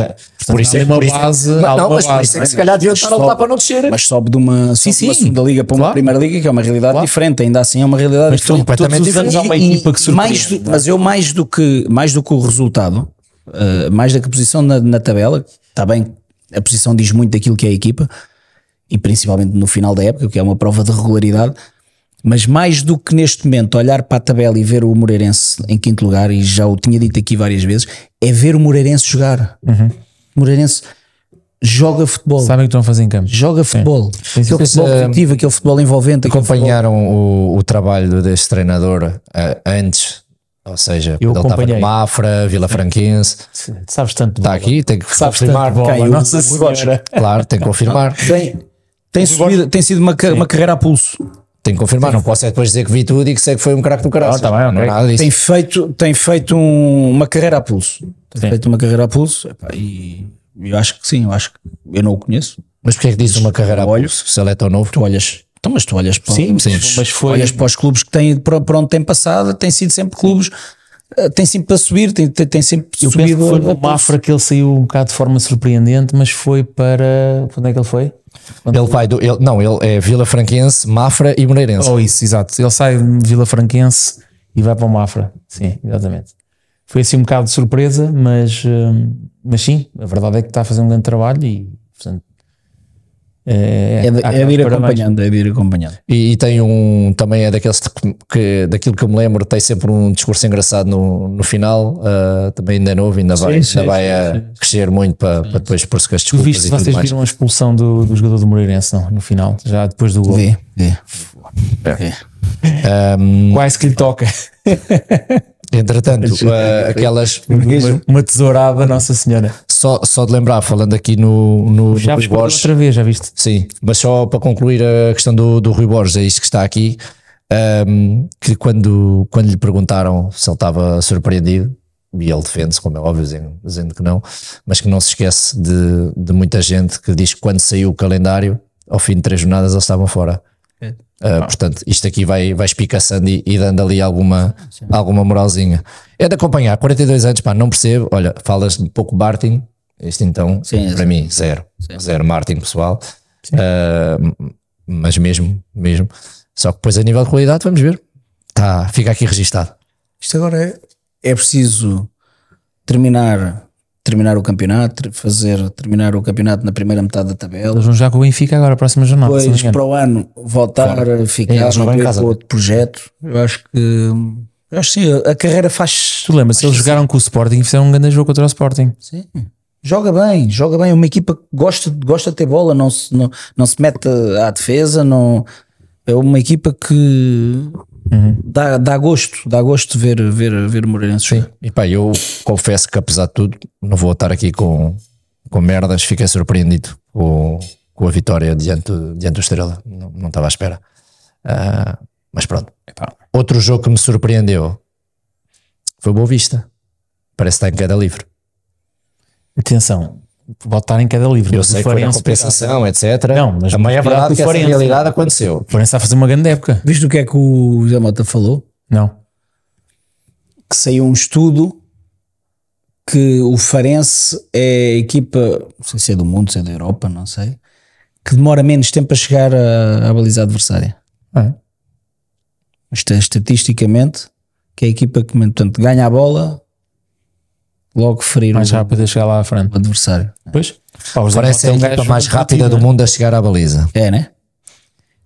Por isso é uma base- Mas não, mas por isso é que se calhar deviam estar a lutar para não descer. Mas sobe de uma, sobe uma sim. segunda liga para uma Claro. primeira liga, que é uma realidade diferente. Ainda assim é uma realidade Mas diferente. os anos há uma equipa que mais do- Mas eu mais do que, mais do que o resultado, uh, mais do que a posição na, na tabela, está bem, a posição diz muito daquilo que é a equipa, e principalmente no final da época, que é uma prova de regularidade, mas mais do que neste momento olhar para a tabela e ver o Moreirense em quinto lugar, e já o tinha dito aqui várias vezes, é ver o Moreirense jogar. O Moreirense joga futebol Sabem o que estão a fazer em campo. joga futebol. Aquele Vocês, futebol positivo, aquele futebol envolvente. Acompanharam o, o trabalho deste treinador eh, antes, ou seja, Eu ele estava no Mafra, Vila Franquense. Sabes tanto Está aqui, tem que Sabes confirmar. bola? O- Nossa Senhora. Claro, tem que confirmar. Tem, tem, subido- tem sido uma, uma carreira a pulso. Tem que confirmar. Não posso é depois dizer que vi tudo e que sei que foi um craque do caralho. Ah, tá bem, ok. Não é nada disso. Tem feito, tem feito um- uma carreira a pulso. Tem Sim. feito uma carreira a pulso. epá, e eu acho que sim, eu acho que eu não o conheço. Mas porquê é que diz uma carreira a pulso? Se ele é tão novo? Tu olhas, então, mas tu olhas para, Sim, Sim. mas foi. olhas para os clubes que têm, para, para onde tem passado, tem sido sempre clubes, tem sempre a subir, tem, tem, tem sempre Eu penso subido que foi no. Mafra que ele saiu um bocado de forma surpreendente, mas foi para. Onde é que ele foi? Onde- Ele vai do. Ele, não, ele é Vila Franquense, Mafra e Moreirense. Oh, isso, exato. Ele sai de Vila Franquense e vai para o Mafra. Sim, exatamente. Foi assim um bocado de surpresa, mas, hum, mas sim, a verdade é que está a fazer um grande trabalho e, portanto, é, É é de ir parabéns. acompanhando, é de ir acompanhando. E, e tem um. Também é daqueles que, que- daquilo que eu me lembro, tem sempre um discurso engraçado no, no final. ah, também ainda é novo, ainda vai, sim, ainda vai sim, a sim. crescer muito para, para depois pôr-se com as Tu desculpas viste, e tudo vocês mais. viram a expulsão do, do jogador do Moreirense não, no final, já depois do gol. Vê, vê. Vê. Quase que lhe toca. Entretanto, ah, aquelas. Uma, uma tesourada, Nossa Senhora. Só, só de lembrar, falando aqui no, no, no Já Rui vos Borges, outra vez, já viste? Sim, mas só para concluir a questão do, do Rui Borges, é isto que está aqui, ahm, que quando, quando lhe perguntaram se ele estava surpreendido, e ele defende-se, como é óbvio, dizendo, dizendo que não, mas que não se esquece de, de muita gente que diz que quando saiu o calendário, ao fim de três jornadas eles estavam fora. Ah, portanto, isto aqui vai, vai espicaçando e, e dando ali alguma, alguma moralzinha. É de acompanhar, 42 anos, pá, não percebo. Olha, falas de pouco Martin, isto então, Sim, para sim. mim, zero. Zero Martin, pessoal. Ah, mas mesmo, mesmo. Só que depois a nível de qualidade, vamos ver. Tá, fica aqui registado. Isto agora é, é preciso terminar, terminar o campeonato, fazer terminar o campeonato na primeira metade da tabela. Eles vão jogar com o Benfica agora, a próxima jornada. não Depois para o ano voltar a ficar eles jogam em casa. com outro projeto. Eu acho que eu acho sim, a carreira faz. Tu lembras, eles jogaram com o Sporting e fizeram um grande jogo contra o Sporting. Sim. Joga bem, joga bem. É uma equipa que gosta, gosta de ter bola, não se, não, não se mete à defesa. Não, é uma equipa que dá, dá gosto, dá gosto de ver, ver, ver o Moreirense jogar. E pá, eu confesso que apesar de tudo, não vou estar aqui com, com merdas, fiquei surpreendido com, com a vitória diante, do- diante do Estrela. Não, não estava à espera. Ah, mas pronto. Outro jogo que me surpreendeu foi o Boa Vista. Parece que está em queda livre. Atenção, pode estar em queda livre. Eu o sei que foi Farense- compensação, etc. Não, mas também é verdade que essa realidade aconteceu. O Farense está a fazer uma grande época. Viste o que é que o José Mota falou? Não. que saiu um estudo que o Farense é a equipa, não sei se é do mundo, se é da Europa, não sei, que demora menos tempo a chegar à, à baliza adversária. É. Isto é estatisticamente que é a equipa que portanto, ganha a bola, logo ferir Mais o, rápido a chegar lá à frente. o adversário. Pois. Pá, Parece a equipa mais rápida do ativo. mundo a chegar à baliza. É, né?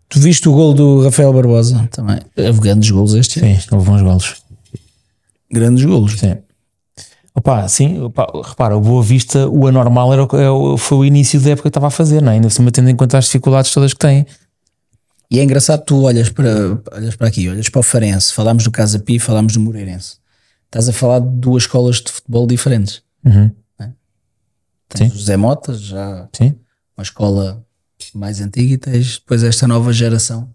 Tu viste o gol do Rafael Barbosa também? Houve grandes golos este ano. Sim, houve bons golos. Grandes golos. Sim. Opa, sim, opa, repara, o Boa Vista, o anormal era, o- é foi o início da época que estava a fazer, não é? Ainda por cima tendo em conta as dificuldades todas que tem. E é engraçado, tu olhas para, olhas para aqui, olhas para o Farense, falámos do Casa Pi, falámos do Moreirense. Estás a falar de duas escolas de futebol diferentes. Uhum. Né? Tens Sim. o Zé Motas, já Sim. uma escola mais antiga, e tens depois esta nova geração.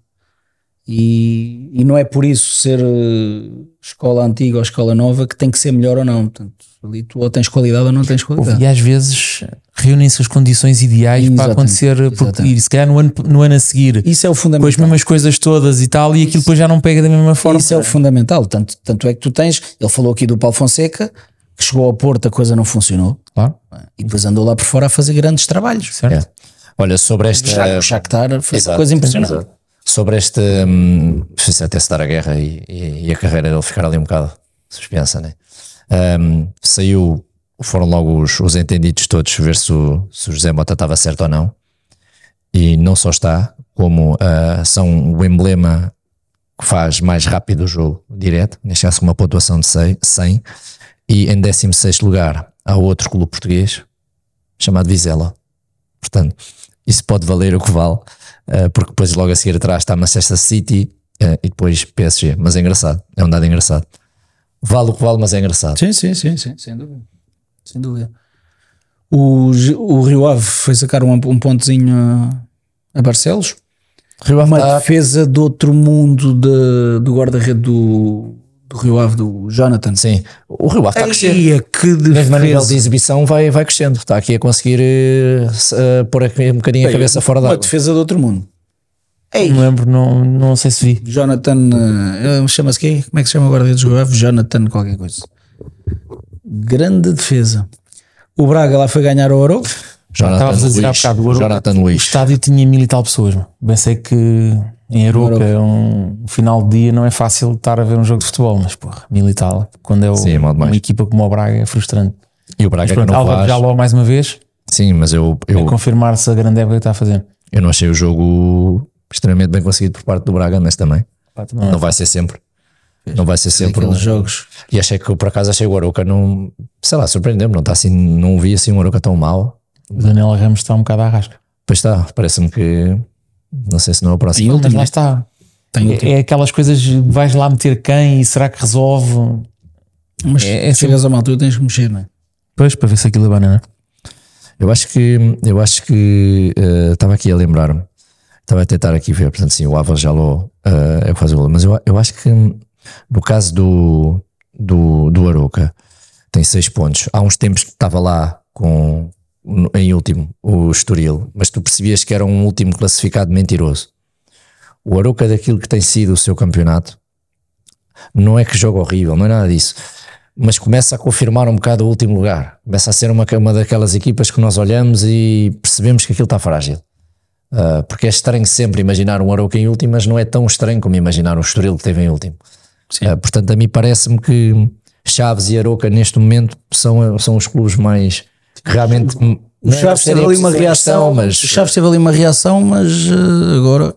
E, e não é por isso ser eh, escola antiga ou escola nova que tem que ser melhor ou não. Portanto, ali tu ou tens qualidade ou não tens qualidade. E às vezes reúnem-se as condições ideais para Exatamente, acontecer, porque, exatamente. e se calhar no ano, no ano a seguir, Isso é o com as fundamental. mesmas coisas todas e tal, e aquilo depois já não pega da mesma forma. Isso é o fundamental. Tanto, tanto é que tu tens, ele falou aqui do Paulo Fonseca, que chegou ao Porto a coisa não funcionou Claro, e depois andou lá por fora a fazer grandes trabalhos. certo? É. Olha, sobre esta. Já o Shakhtar fez Exato, coisa impressionante. exato. Sobre este. Precisa até se dar a guerra e, e- e a carreira dele ficar ali um bocado suspensa, né? Hum, saiu, foram logo os, os entendidos todos, ver se o, se o José Mota estava certo ou não. E não só está, como ah, são o emblema que faz mais rápido o jogo direto, neste caso com uma pontuação de 100, 100 e em 16 lugar há outro clube português chamado Vizela. Portanto, isso pode valer o que vale, eh, porque depois logo a seguir atrás está Manchester City eh, e depois PSG. Mas é engraçado, é um dado engraçado. Vale o que vale, mas é engraçado. Sim, sim, sim, sim, sem dúvida. Sem dúvida. O, o Rio Ave foi sacar um, um pontozinho a, a Barcelos. Rio Ave Uma está- defesa de outro mundo de, do guarda-rede do, do Rio Ave, do Jonathan. Sim, o Rio Ave está a crescer. Ia, que Mesmo a nível de defesa. exibição vai, vai crescendo. Está aqui a conseguir se- eh, pôr aqui um bocadinho a cabeça fora Uma d'água. defesa de outro mundo. Ei, Não lembro, não, não sei se vi. Jonathan, eh, chama-se quê? Como é que se chama o guarda-redes do Rio Ave? Jonathan qualquer coisa. Grande defesa. O Braga lá foi ganhar o Ouro. Jonathan Estavas a dizer há Luís. bocado, o Aroca- Jonathan O Luís. estádio tinha mil e tal pessoas. Pensei que em Aroca, um, final de dia, não é fácil estar a ver um jogo de futebol, mas porra, mil e tal. Quando é o- Sim, é mal uma equipa como o Braga é frustrante. E o Braga que Pronto, não Álvaro faz. já logo mais uma vez, Sim, mas eu, eu, confirmar-se a grande época que está a fazer. eu não achei o jogo extremamente bem conseguido por parte do Braga, mas também. Pá, também não Não vai ser sempre. Não vai ser sempre. Um- jogos. E achei que por acaso achei o Aroca não. Sei lá, surpreendeu-me. Não, está assim, não vi assim um Aroca tão mau. O Daniel Ramos está um bocado à rasca. Pois está, parece-me que. Não sei se não é o próximo. Mas lá está. Tem último. É, é aquelas coisas, vais lá meter quem e será que resolve? Mas É- é chegas a uma altura tens que mexer, não é? Pois, para ver se aquilo é banana. Eu acho que. Eu acho que. eh, Estava aqui a lembrar-me. Estava a tentar aqui ver. Portanto, sim, o Ava Jaló eh, é o que faz o gol. Mas eu, eu acho que no caso do, do, do Aroca tem seis pontos. Há uns tempos que estava lá com. Em último, o Estoril, mas tu percebias que era um último classificado mentiroso. O Aroca, daquilo que tem sido o seu campeonato, não é que joga horrível, não é nada disso, mas começa a confirmar um bocado o último lugar. Começa a ser uma, uma daquelas equipas que nós olhamos e percebemos que aquilo está frágil. Ah, porque é estranho sempre imaginar um Aroca em último, mas não é tão estranho como imaginar o Estoril que teve em último. Ah, portanto, a mim parece-me que Chaves e Aroca neste momento são, são os clubes mais realmente. O Chaves teve ali uma reação, mas o Chaves teve ali uma reação, mas eh, agora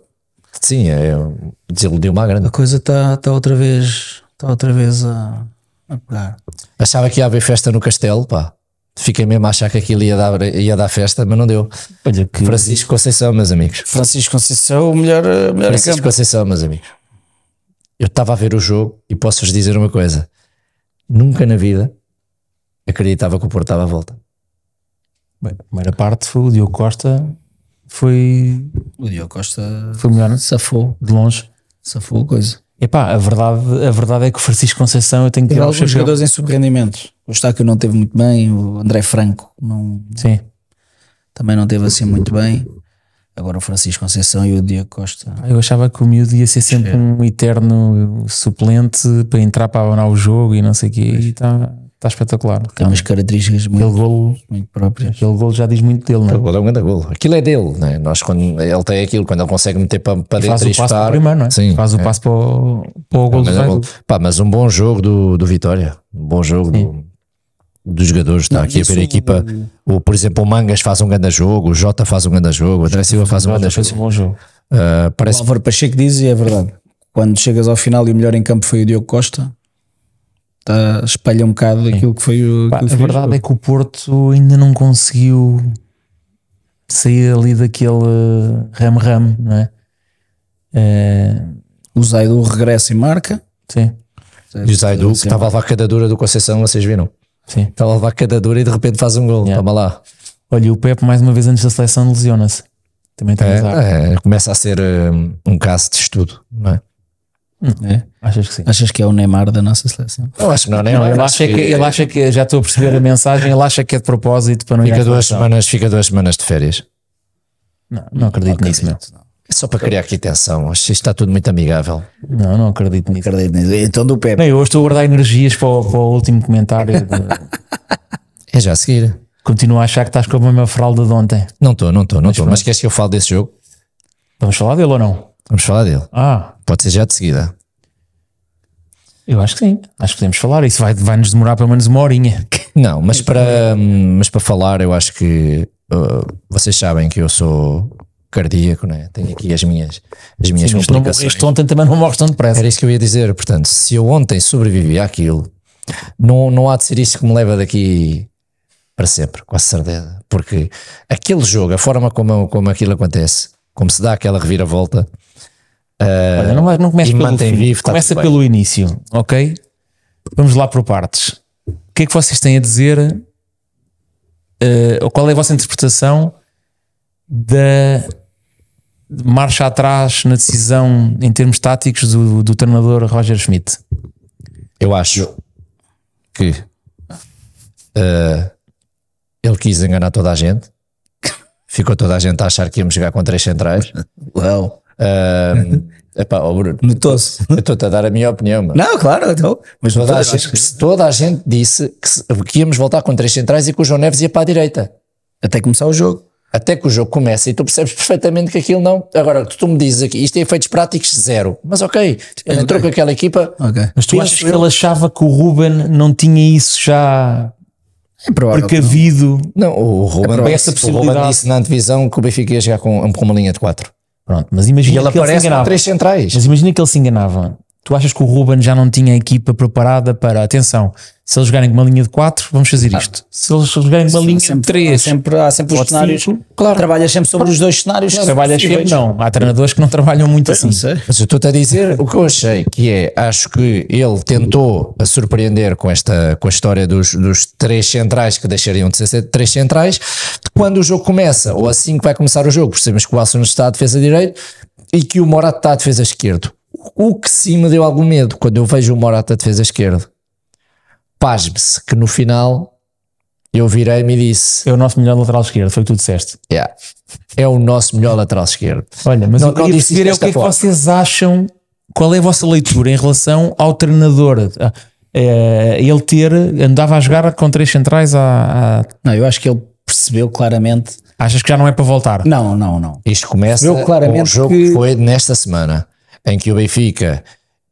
sim, é, desiludiu-me à grande. a coisa está tá outra vez, está outra vez a, a pegar. Achava que ia haver festa no castelo, pá. Fiquei mesmo a achar que aquilo ia dar, ia dar festa, mas não deu. Olha que Francisco Conceição, meus amigos. Francisco Conceição, o melhor, eh, melhor Francisco. Conceição, meus amigos. Eu estava a ver o jogo e posso-vos dizer uma coisa: nunca na vida acreditava que o Porto estava à volta. Bem, a primeira parte foi o Diogo Costa, foi, O Diogo Costa foi melhor né? safou, de longe. safou a coisa. Epá, a verdade, a verdade é que o Francisco Conceição eu tenho que Teve tirar o alguns chapéu. jogadores em subrendimentos. O Estáquio não teve muito bem, o André Franco não, Sim, também não teve assim muito bem. Agora o Francisco Conceição e o Diogo Costa. eu achava que o miúdo ia ser sempre um eterno suplente para entrar para abanar o jogo e não sei o quê. E está tá espetacular. Tem umas características Aquele muito, golo, muito próprias. aquele golo já diz muito dele, O não é? gol é um grande gol. Aquilo é dele, né? Nós, quando ele tem aquilo, quando ele consegue meter para, para Faz dentro e o passo para o primeiro, não é? Sim, Faz o é. passo para o, para o golo do Mas, é. Pá, mas um bom jogo do, do Vitória. Um bom jogo do- dos jogadores. Está aqui a ver a equipa. O, por exemplo, o Mangas faz um grande jogo, o Jota faz um grande jogo, o André Silva faz um grande Fez um jogo. bom jogo. O parece Álvaro Pacheco diz e é verdade. Quando chegas ao final e o melhor em campo foi o Diogo Costa, tá, espelha um bocado aquilo que foi o. Pá, a que foi o verdade jogo. é que o Porto ainda não conseguiu sair ali daquele ram-ram, não é? É, O Zaidu regressa e marca. sim, E o Zaidu, que estava a levar cada dura do Conceição, vocês viram? sim. Estava a levar cada dura e de repente faz um gol. Yeah. Toma lá. Olha, e o Pepe, mais uma vez antes da seleção, lesiona-se. Também tem. É, é, começa a ser um, um caso de estudo, não é? É. Achas que sim? Achas que é o Neymar da nossa seleção? Eu acho que não, nem Não, ele acha, que, ele acha que, já estou a perceber a mensagem, ele acha que é de propósito para não ir Fica duas, semanas, fica duas semanas de férias. Não, não acredito nisso, meu. É só para criar aqui tensão. Acho que isto está tudo muito amigável. Não, não acredito nisso. Acredito nisso. Então do Pepe. Bem, eu hoje estou a guardar energias para o, para o último comentário. de- É já a seguir. Continuo a achar que estás com a mesma fralda de ontem. Não estou, não estou, não estou. Mas queres que eu fale desse jogo? Vamos falar dele ou não? Vamos falar dele. Ah, Pode ser já de seguida. eu acho que sim. Acho que podemos falar. Isso vai, vai nos demorar pelo menos uma horinha. Não, mas para, mas para falar, eu acho que uh, vocês sabem que eu sou cardíaco, né? tenho aqui as minhas, as minhas Sim, complicações. morreste ontem também não morres tão depressa. Era isso que eu ia dizer. Portanto, se eu ontem sobrevivi àquilo, não, não há de ser isto que me leva daqui para sempre, com a certeza. Porque aquele jogo, a forma como, como aquilo acontece, como se dá aquela reviravolta, Olha, não, não começa e pelo mantém fim. vivo, está Começa bem. pelo início, ok? Vamos lá por partes. O que é que vocês têm a dizer? eh, ou qual é a vossa interpretação da marcha atrás na decisão em termos táticos do, do treinador Roger Schmidt? eu acho que uh, ele quis enganar toda a gente. Ficou toda a gente a achar que íamos jogar com três centrais. Uau. Uh, epá, ó Bruno, Notou-se. eu estou-te a dar a minha opinião, mano. Não, claro, então. Mas Toda a, gente, que- toda a gente disse que, se- que íamos voltar com três centrais e que o João Neves ia para a direita. até começar o jogo. Até que o jogo começa e tu percebes perfeitamente que aquilo não. Agora, tu me dizes aqui, isto é efeitos práticos zero. Mas ok, ele entrou com aquela equipa. Ok. Mas tu achas que eu- ele achava que o Ruben não tinha isso já É provável. precavido? Não, o Ruben, para essa o Ruben disse na antevisão que o Benfica ia jogar com, com uma linha de quatro. Pronto, mas E imagina ele que ele se aparece enganava. três centrais. Mas imagina que ele se enganava. Tu achas que o Ruben já não tinha a equipa preparada para, atenção, se eles jogarem com uma linha de 4, vamos fazer isto. Se eles jogarem com uma linha de Há sempre, há 3, sempre, há sempre os cenários. cinco. Claro. Trabalhas sempre sobre os dois cenários. trabalhas sempre, não. Há treinadores que não trabalham muito assim. Mas eu estou-te a dizer o que eu achei, que é, acho que ele tentou a surpreender com esta com a história dos, dos três centrais que deixariam de ser três centrais. Quando o jogo começa, ou assim que vai começar o jogo, percebemos que o Alson está a defesa direito e que o Morato está a defesa esquerdo. O que sim me deu algum medo quando eu vejo o Morato a defesa esquerdo. Pasme-se que no final eu virei-me e disse: É o nosso melhor lateral esquerdo, foi o que tu disseste. "Yeah, é o nosso melhor lateral esquerdo. Olha, mas Não- eu não queria disse perceber é o que é que vocês acham, qual é a vossa leitura em relação ao treinador? Eh, ele ter, andava a jogar com três centrais há, há- Não, eu acho que ele percebeu claramente. achas que já não é para voltar? Não, não, não. Isto começa claramente com o jogo que- que foi nesta semana, em que o Benfica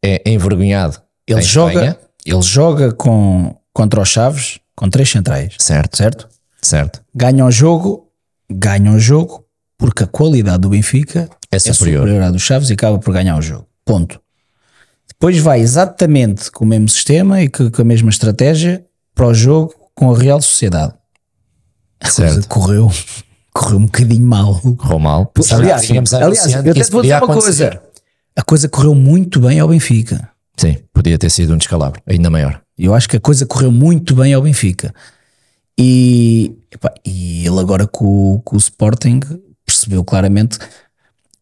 é envergonhado. Ele joga, Espanha. ele joga com, contra os Chaves com três centrais. Certo, Certo? certo. Ganha o jogo, ganha o jogo, porque a qualidade do Benfica É é superior. superior à dos Chaves e acaba por ganhar o jogo. Ponto. Depois vai exatamente com o mesmo sistema e com a mesma estratégia para o jogo com a Real Sociedade. A coisa Certo. correu, correu um bocadinho mal. Correu mal. Aliás, aliás eu até te vou dizer uma acontecer. coisa. A coisa correu muito bem ao Benfica. Sim, podia ter sido um descalabro, ainda maior. Eu acho que a coisa correu muito bem ao Benfica. E, epá, e ele agora com, o- com o Sporting percebeu claramente que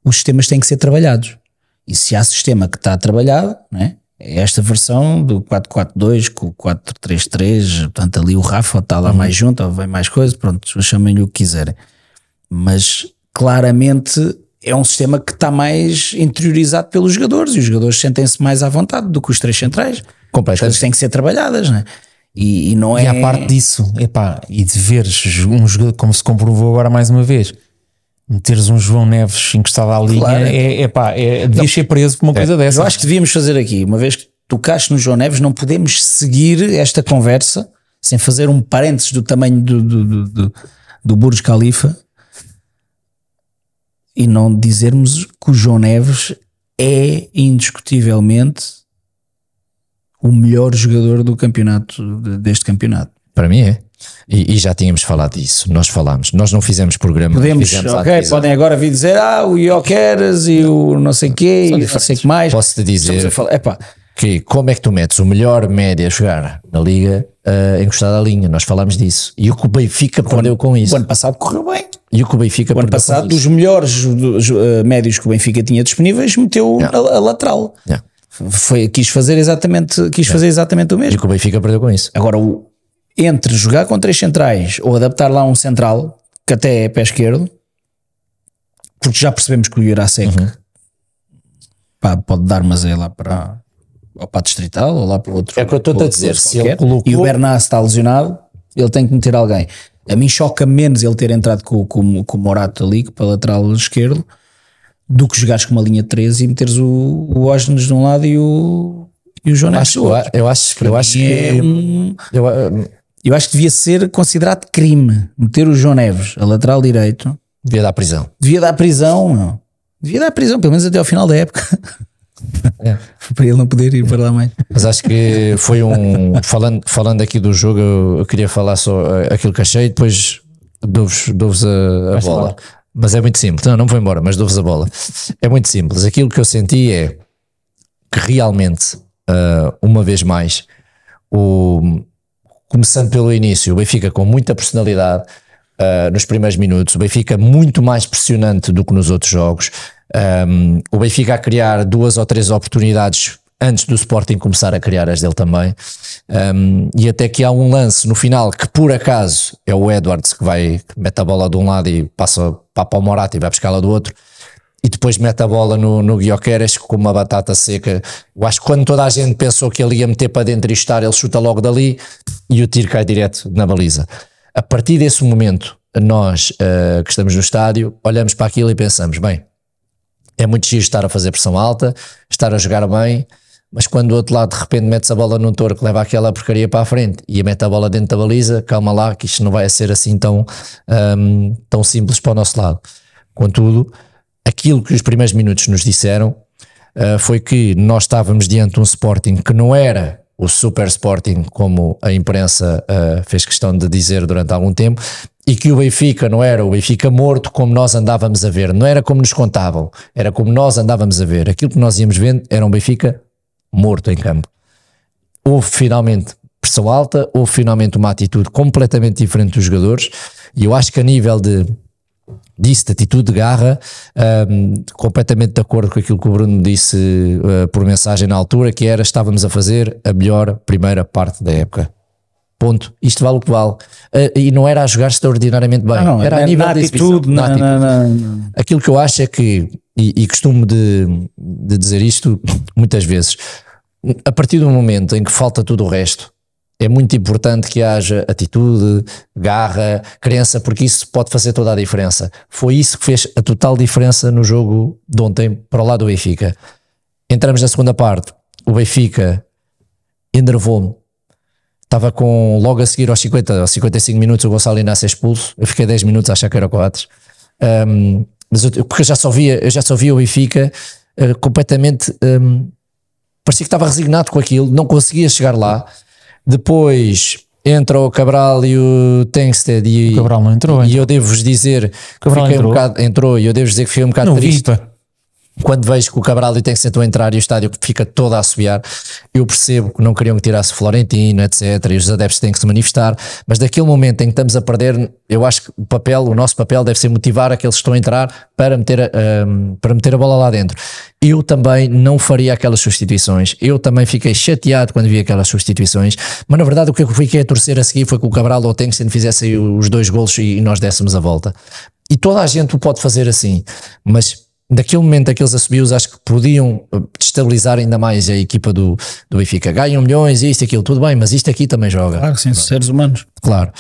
os sistemas têm que ser trabalhados. E se há sistema que está trabalhado, né, é esta versão do 4-4-2 com o 4-3-3, portanto ali o Rafa está lá mais junto, ou vem mais coisa, pronto, chamem-lhe o que quiserem. Mas claramente é um sistema que está mais interiorizado pelos jogadores e os jogadores sentem-se mais à vontade do que os três centrais. As coisas têm que ser trabalhadas, né? E, e não é. E à parte disso, epá, e de veres um jogador, como se comprovou agora mais uma vez, meteres um João Neves encostado à linha, Claro. é, epá, é, devias ser preso por uma coisa dessa. Eu acho que devíamos fazer aqui, uma vez que tocaste no João Neves, não podemos seguir esta conversa sem fazer um parênteses do tamanho do, do, do, do, do Burj Khalifa e não dizermos que o João Neves é indiscutivelmente o melhor jogador do campeonato, de- deste campeonato. Para mim é. E, e já tínhamos falado disso. Nós falámos. Nós não fizemos programa. Podemos, fizemos ok, podem agora vir dizer, ah, o Ioqueras e o não sei quê, e não sei o que mais. Posso-te dizer- falar- epá, que como é que tu metes o melhor média a jogar na liga uh, encostado à linha? Nós falámos disso. E o que o Benfica perdeu com isso. o ano passado correu bem. E o que o Benfica O ano passado, dos melhores do- jo- eh, médios que o Benfica tinha disponíveis, meteu a, a lateral. Yeah. Foi, quis fazer exatamente, quis fazer exatamente o E mesmo. o que o Benfica perdeu com isso. Agora, o, entre jogar com três centrais ou adaptar lá um central, que até é pé esquerdo, porque já percebemos que o Jurasek pá, pode dar, mas é lá para, ou para a Distrital ou lá para outro. É o que eu estou-te a dizer, se ele qualquer. colocou- E o Bernat está lesionado, ele tem que meter alguém. A mim choca menos ele ter entrado com, com, com o Morato ali, para lateral esquerdo, do que jogares com uma linha de 13 e meteres o, o Ógenes de um lado e o, e o João Neves do outro. eu acho, eu acho É que. um- Eu, eh, eu acho que devia ser considerado crime meter o João Neves a lateral direito. devia dar prisão. Devia dar prisão, meu. Devia dar prisão, pelo menos até ao final da época. É. para ele não poder ir para lá mais. Mas acho que foi um. Falando, falando aqui do jogo, eu, eu queria falar só eh, aquilo que achei, depois dou-vos dou-vos a, a bola. falar. Mas é muito simples. Não, não vou embora, mas dou-vos a bola. É muito simples. Aquilo que eu senti é que realmente, eh, uma vez mais, o, começando pelo início, o Benfica com muita personalidade uh, nos primeiros minutos, o Benfica muito mais pressionante do que nos outros jogos, Um, o Benfica a criar duas ou três oportunidades antes do Sporting começar a criar as dele também, Um, e até que há um lance no final que por acaso é o Edwards que vai, que mete a bola de um lado e passa para o Morata e vai buscá-la do outro, e depois mete a bola no, no Guioqueras com uma batata seca. Eu acho que quando toda a gente pensou que ele ia meter para dentro e estar, ele chuta logo dali e o tiro cai direto na baliza. A partir desse momento, nós eh, que estamos no estádio, olhamos para aquilo e pensamos: bem, é muito giro estar a fazer pressão alta, estar a jogar bem, mas quando do outro lado de repente metes a bola num touro que leva aquela porcaria para a frente e mete a bola dentro da baliza, calma lá, que isto não vai ser assim tão, hum, tão simples para o nosso lado. Contudo, aquilo que os primeiros minutos nos disseram uh, foi que nós estávamos diante de um Sporting que não era o Super Sporting, como a imprensa uh, fez questão de dizer durante algum tempo, e que o Benfica não era o Benfica morto como nós andávamos a ver, não era como nos contavam, era como nós andávamos a ver. Aquilo que nós íamos vendo era um Benfica morto em campo. Houve finalmente pressão alta, houve finalmente uma atitude completamente diferente dos jogadores, e eu acho que a nível de disse de atitude de garra, um, completamente de acordo com aquilo que o Bruno disse uh, por mensagem na altura, que era estávamos a fazer a melhor primeira parte da época. Ponto. Isto vale o que vale. Uh, e não era a jogar extraordinariamente bem, Não, não, era a nível na de atitude, na na- atitude. na- na- Aquilo que eu acho é que, e, e costumo de, de dizer isto muitas vezes, a partir do momento em que falta tudo o resto, é muito importante que haja atitude, garra, crença, porque isso pode fazer toda a diferença. Foi isso que fez a total diferença no jogo de ontem para o lado do Benfica. Entramos na segunda parte, o Benfica enervou-me. Estava com logo a seguir aos 50, aos 55 minutos o Gonçalo Inácio expulso. Eu fiquei 10 minutos a achar que era Coates. Um, mas eu, porque eu já só via, eu já só via o Benfica uh, completamente um, parecia que estava resignado com aquilo, não conseguia chegar lá. Depois entra o Cabral e o Tengsted e, O Cabral não entrou, e eu devo-vos dizer que Cabral fiquei um entrou? bocado, entrou e eu devo dizer que fiquei um bocado Não triste. Quando vejo que o Cabral tem que a entrar e o estádio fica todo a assobiar, eu percebo que não queriam que tirasse Florentino, etc. E os adeptos têm que se manifestar, mas daquele momento em que estamos a perder, eu acho que o papel, o nosso papel deve ser motivar aqueles que estão a entrar para meter, a- um, para meter a bola lá dentro. Eu também não faria aquelas substituições, eu também fiquei chateado quando vi aquelas substituições, mas na verdade o que eu fiquei a torcer a seguir foi que o Cabral ou o Tengston fizessem os dois golos e nós dessemos a volta. E toda a gente o pode fazer assim, mas daquele momento aqueles assobios acho que podiam uh, destabilizar ainda mais a equipa do, do Benfica. Ganham milhões, isto e aquilo, tudo bem, mas isto aqui também joga. Claro sim, seres humanos. Claro.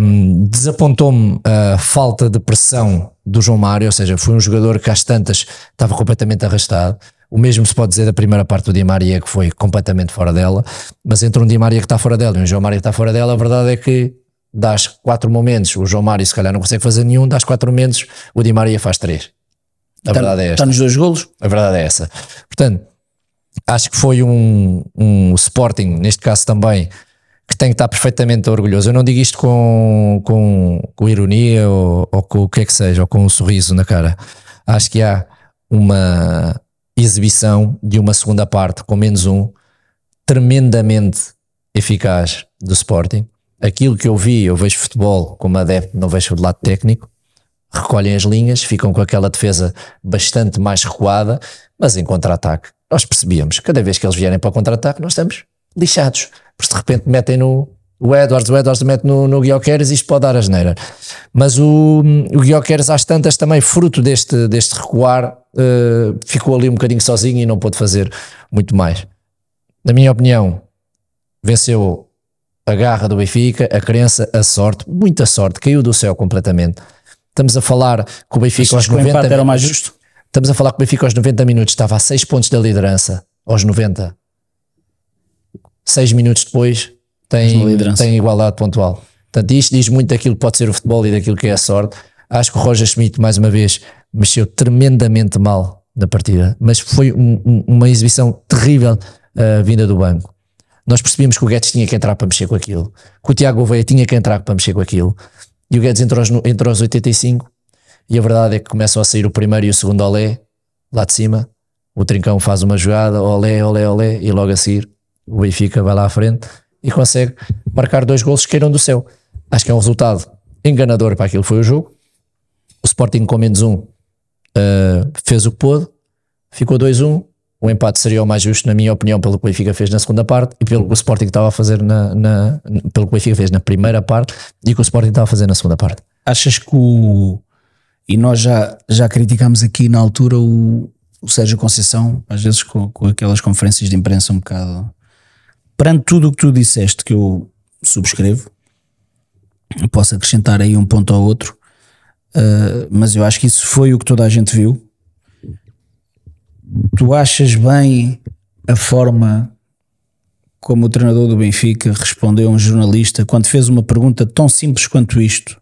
Um, Desapontou-me a falta de pressão do João Mário, ou seja, foi um jogador que às tantas estava completamente arrastado. O mesmo se pode dizer da primeira parte do Di Maria, que foi completamente fora dela, mas entre um Di Maria que está fora dela e um João Mário que está fora dela, a verdade é que das quatro momentos, o João Mário se calhar não consegue fazer nenhum, das quatro momentos, o Di Maria faz três. A verdade é esta. Está nos dois golos. A verdade é essa. Portanto, acho que foi um, um Sporting, neste caso também, que tem que estar perfeitamente orgulhoso. Eu não digo isto com, com, com ironia ou, ou com o que é que seja, ou com um sorriso na cara. Acho que há uma exibição de uma segunda parte com menos um tremendamente eficaz do Sporting. Aquilo que eu vi, eu vejo futebol como adepto, não vejo do lado técnico recolhem as linhas, ficam com aquela defesa bastante mais recuada, mas em contra-ataque, nós percebíamos, cada vez que eles vierem para o contra-ataque, nós estamos lixados, porque de repente metem no, o Edwards, o Edwards mete no, no Guioqueres, isto pode dar asneira. Mas o, o Guioqueres, às tantas, também fruto deste, deste recuar, eh, ficou ali um bocadinho sozinho e não pôde fazer muito mais. Na minha opinião, venceu a garra do Benfica, a crença, a sorte, muita sorte, caiu do céu completamente. Estamos a falar que o Benfica aos Achas que o 90 empate era mais justo? Estamos a falar que o Benfica aos 90 minutos estava a 6 pontos da liderança, aos 90. 6 minutos depois tem, tem igualdade pontual. Portanto, isto diz muito daquilo que pode ser o futebol e daquilo que é a sorte. Acho que o Roger Schmidt, mais uma vez, mexeu tremendamente mal na partida, mas foi um- um- uma exibição terrível a vinda do banco. Nós percebíamos que o Guedes tinha que entrar para mexer com aquilo, que o Tiago Gouveia tinha que entrar para mexer com aquilo, e o Guedes entrou aos, entrou aos 85, e a verdade é que começam a sair o primeiro e o segundo olé, lá de cima, o Trincão faz uma jogada, olé, olé, olé, e logo a seguir o Benfica vai lá à frente e consegue marcar dois golos que do céu. Acho que é um resultado enganador para aquilo que foi o jogo. O Sporting com menos um uh, fez o que pôde, ficou 2-1. O empate seria o mais justo, na minha opinião, pelo que o Benfica fez na segunda parte e pelo que o Sporting estava a fazer na, na- pelo que o Benfica fez na primeira parte e que o Sporting estava a fazer na segunda parte. Achas que o. E nós já, já criticámos aqui na altura o, o Sérgio Conceição, às vezes com, com aquelas conferências de imprensa um bocado. Perante tudo o que tu disseste, que eu subscrevo, eu posso acrescentar aí um ponto ao outro, uh, mas eu acho que isso foi o que toda a gente viu. Tu achas bem a forma como o treinador do Benfica respondeu a um jornalista quando fez uma pergunta tão simples quanto isto?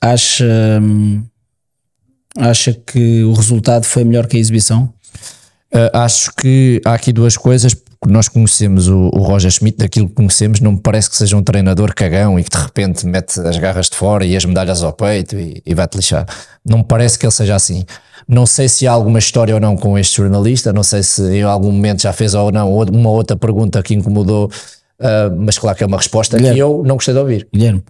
acha, hum, acha que o resultado foi melhor que a exibição? Uh, acho que há aqui duas coisas. porque Nós conhecemos o, o Roger Schmidt, daquilo que conhecemos, não me parece que seja um treinador cagão e que de repente mete as garras de fora e as medalhas ao peito e, e vai-te lixar. Não me parece que ele seja assim. Não sei se há alguma história ou não com este jornalista, não sei se em algum momento já fez ou não uma outra pergunta que incomodou, uh, mas claro que é uma resposta Guilherme. que eu não gostei de ouvir. Guilherme,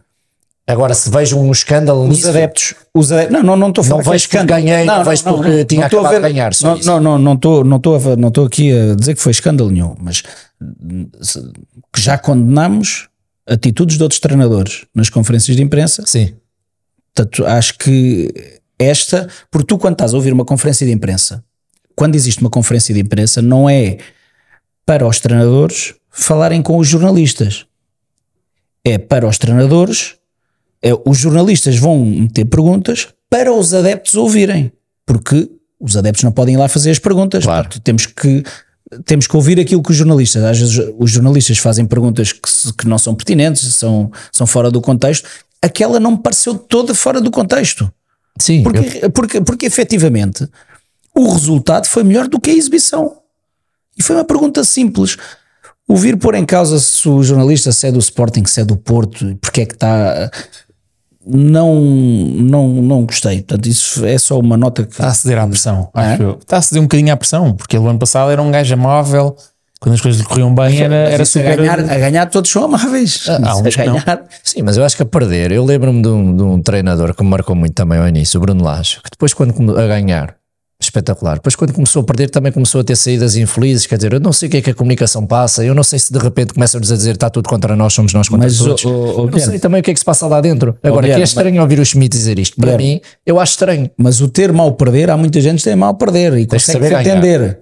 Agora, se vejo um escândalo os nisso, adeptos, os adeptos, não, não, não estou a falar Não é vejo porque ganhei, não vejo porque tinha estou a acabado de ganhar, Não, isso. não, não, não estou, não estou, a- não estou aqui a dizer que foi escândalo nenhum, mas que já condenamos atitudes de outros treinadores nas conferências de imprensa sim, Portanto, acho que esta, porque tu quando estás a ouvir uma conferência de imprensa, quando existe uma conferência de imprensa, não é para os treinadores falarem com os jornalistas. É para os treinadores, os jornalistas vão meter perguntas para os adeptos ouvirem, porque os adeptos não podem ir lá fazer as perguntas. Claro. Portanto, temos que temos que ouvir aquilo que os jornalistas, às vezes os jornalistas fazem perguntas que, se- que não são pertinentes, são, são fora do contexto. Aquela não me pareceu toda fora do contexto. sim. eu- Porque, porque, porque efetivamente o resultado foi melhor do que a exibição. E foi uma pergunta simples. O vir pôr em causa se o jornalista se é do Sporting, se é do Porto, porque é que está. Não, não, não gostei. Portanto, isso é só uma nota que. Está a ceder à pressão, acho É? eu. Está a ceder um bocadinho à pressão, porque ele o ano passado era um gajo amável, quando as coisas lhe corriam bem era, era super. a, ganhar, a ganhar todos são amáveis. Ah, há Isso uns a que não. ganhar. Sim, mas eu acho que a perder, eu lembro-me de um, de um treinador que me marcou muito também ao início, o Bruno Lage, que depois quando a ganhar, espetacular, depois quando começou a perder também começou a ter saídas infelizes, quer dizer, eu não sei o que é que a comunicação passa, eu não sei se de repente começam-nos a dizer está tudo contra nós, somos nós contra Mas, todos. o- o- o Eu não sei também o que é que se passa lá dentro. Agora, que é estranho ouvir o Schmidt dizer isto, para mim, eu acho estranho. Mas o ter mal perder, há muita gente que tem mal perder e consegue entender.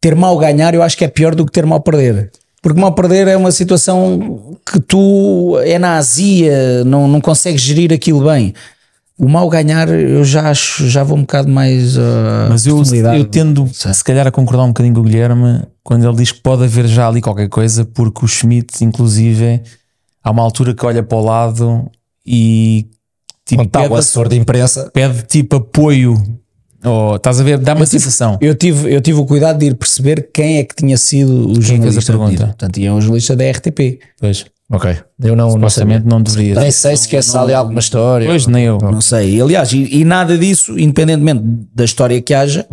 Ter mal ganhar, eu acho que é pior do que ter mal perder. Porque mal perder é uma situação que tu é na azia, não, não consegues gerir aquilo bem. O mal ganhar, eu já acho, já vou um bocado mais. Uh, Mas eu, eu tendo, se calhar, a concordar um bocadinho com o Guilherme quando ele diz que pode haver já ali qualquer coisa, porque o Schmidt, inclusive, há uma altura que olha para o lado e tipo, Quando está o pede, assessor de imprensa, pede tipo apoio. Ou, estás a ver? Dá uma sensação. Eu tive, eu tive o cuidado de ir perceber quem é que tinha sido o fez a jornalista. pergunta? Portanto, e é um jornalista da RTP. Pois, ok, eu não, não sabia. supostamente não deveria. Nem sei se quer ali alguma história. Pois, nem eu. Não sei. Aliás, e, e nada disso, independentemente da história que haja,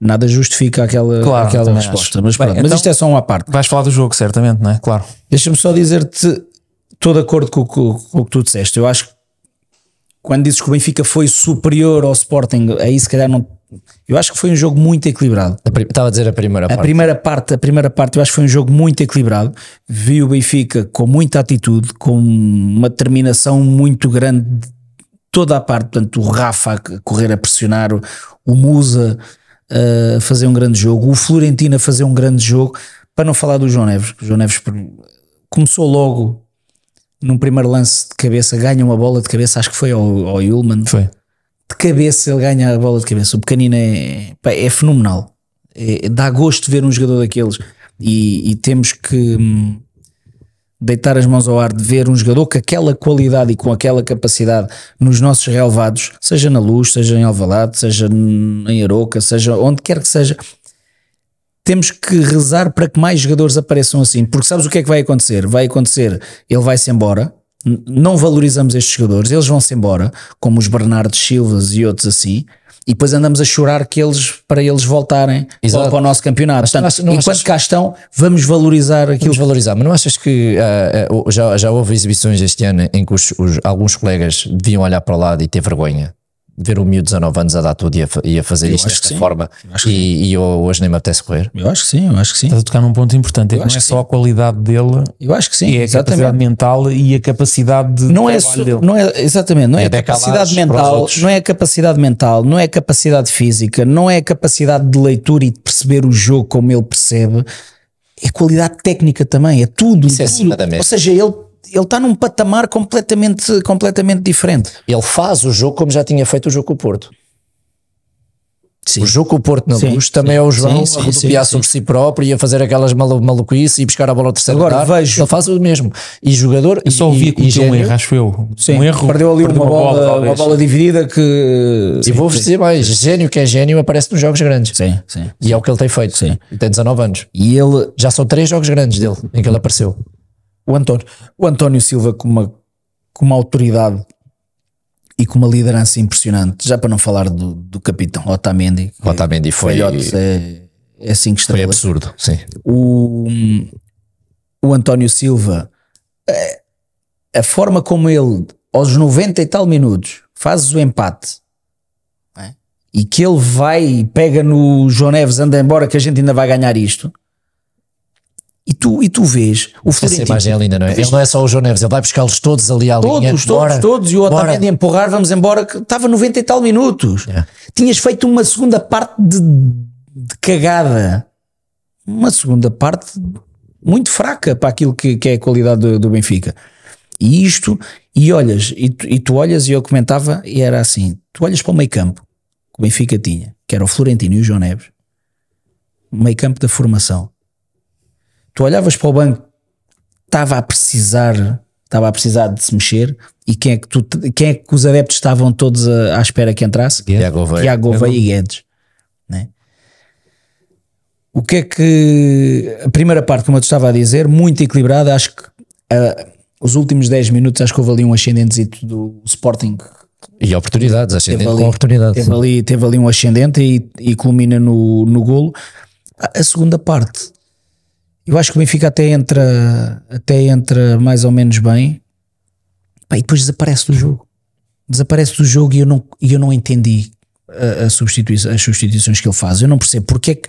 nada justifica aquela, Claro, aquela resposta. acho. Mas, Bem, pronto, mas então- isto é só uma parte. Vais falar do jogo, certamente, não é? Claro. Deixa-me só dizer-te, estou de acordo com, com- com o que tu disseste. Eu acho que quando dizes que o Benfica foi superior ao Sporting, aí se calhar não, Eu acho que foi um jogo muito equilibrado. Estava a dizer a primeira A parte. primeira parte, a primeira parte, eu acho que foi um jogo muito equilibrado. Vi o Benfica com muita atitude, com uma determinação muito grande de toda a parte. Portanto, o Rafa a correr a pressionar, o- Musa uh, a fazer um grande jogo, o Florentino a fazer um grande jogo. Para não falar do João Neves, o João Neves começou logo num primeiro lance de cabeça, ganha uma bola de cabeça, acho que foi ao, ao Foi. De cabeça, ele ganha a bola de cabeça. O pequenino é, pá, é fenomenal. É- dá gosto ver um jogador daqueles e, e temos que hum, deitar as mãos ao ar de ver um jogador com aquela qualidade e com aquela capacidade nos nossos relevados, seja na Luz, seja em Alvalade, seja em Aroca, seja onde quer que seja. Temos que rezar para que mais jogadores apareçam assim, porque sabes o que é que vai acontecer? Vai acontecer, ele vai-se embora, não valorizamos estes jogadores, eles vão-se embora, como os Bernardo Silvas e outros assim, e depois andamos a chorar que eles, para eles voltarem Exato. para o nosso campeonato. Portanto, achas- enquanto achas- cá estão, vamos valorizar aquilo Vamos valorizar, mas não achas que ah, já, já houve exibições este ano em que os- os- alguns colegas deviam olhar para o lado e ter vergonha? Ver o miúdo de 19 anos a dar tudo e a, e a fazer isto acho que desta sim. forma e, e eu hoje nem me apetece correr. Eu acho que sim, eu acho que sim. Estás a tocar num ponto importante. É que não é só a qualidade dele, Eu acho que sim, é a capacidade exatamente. mental e a capacidade de Não é, dele. não é exatamente, não é, É a capacidade mental, não é a capacidade mental, não é a capacidade física, não é a capacidade de leitura e de perceber o jogo como ele percebe, é qualidade técnica também, é tudo. Isso é tudo. acima da mesa. Ou seja, ele ele está num patamar completamente, completamente diferente. Ele faz o jogo como já tinha feito o jogo com o Porto. Sim. O jogo com o Porto na Sim, luz sim. também é o João Sim, a rodopiar sobre si próprio e a fazer aquelas malu maluquices e buscar a bola ao terceiro Agora, lugar. vejo- Ele faz o mesmo. E jogador. Eu só ouvi e, que cometeu um erro, acho eu. Sim, um erro. perdeu ali uma, bola, uma talvez. bola dividida que E vou-vos dizer mais: gênio que é gênio aparece nos jogos grandes. Sim, sim. E é o que ele tem feito. Sim. Tem 19 anos. E ele, Já são três jogos grandes dele em que ele apareceu. O António, o António Silva com uma, com uma autoridade e com uma liderança impressionante, já para não falar do, do capitão Otamendi, Otamendi foi, velhote é, é cinco foi absurdo. Sim. O, o António Silva, eh, a forma como ele, aos 90 e tal minutos, faz o empate é? e que ele vai e pega no João Neves, anda embora que a gente ainda vai ganhar isto. E tu, e tu vês o Essa Florentino, imagem é linda, não é? Ele não é só o João Neves, ele vai buscá-los todos ali à linha. Todos, todos, Bora, todos. E o. Otamendi a empurrar, vamos embora, que estava 90 e tal minutos. Yeah. Tinhas feito uma segunda parte de, de cagada. Uma segunda parte muito fraca para aquilo que, que é a qualidade do, do Benfica. E isto, e olhas, e tu, e tu olhas, e eu comentava, e era assim: tu olhas para o meio campo que o Benfica tinha, que era o Florentino e o João Neves, meio campo da formação. Tu olhavas para o banco estava a precisar estava a precisar de se mexer e quem é que, tu, quem é que os adeptos estavam todos a- à espera que entrasse? Tiago Gouveia. Tiago Gouveia e Guedes né? o que é que a primeira parte como eu te estava a dizer muito equilibrada acho que ah, os últimos 10 minutos acho que houve ali um ascendentezito do Sporting E oportunidades, ascendente Teve com ali- oportunidade. teve ali, teve ali um ascendente e, e culmina no, no golo. A segunda parte, eu acho que o Benfica até entra, até entra mais ou menos bem, Pá, e depois desaparece do jogo. Desaparece do jogo e eu não, e eu não entendi a, a substitui as substituições que ele faz. Eu não percebo porque é que,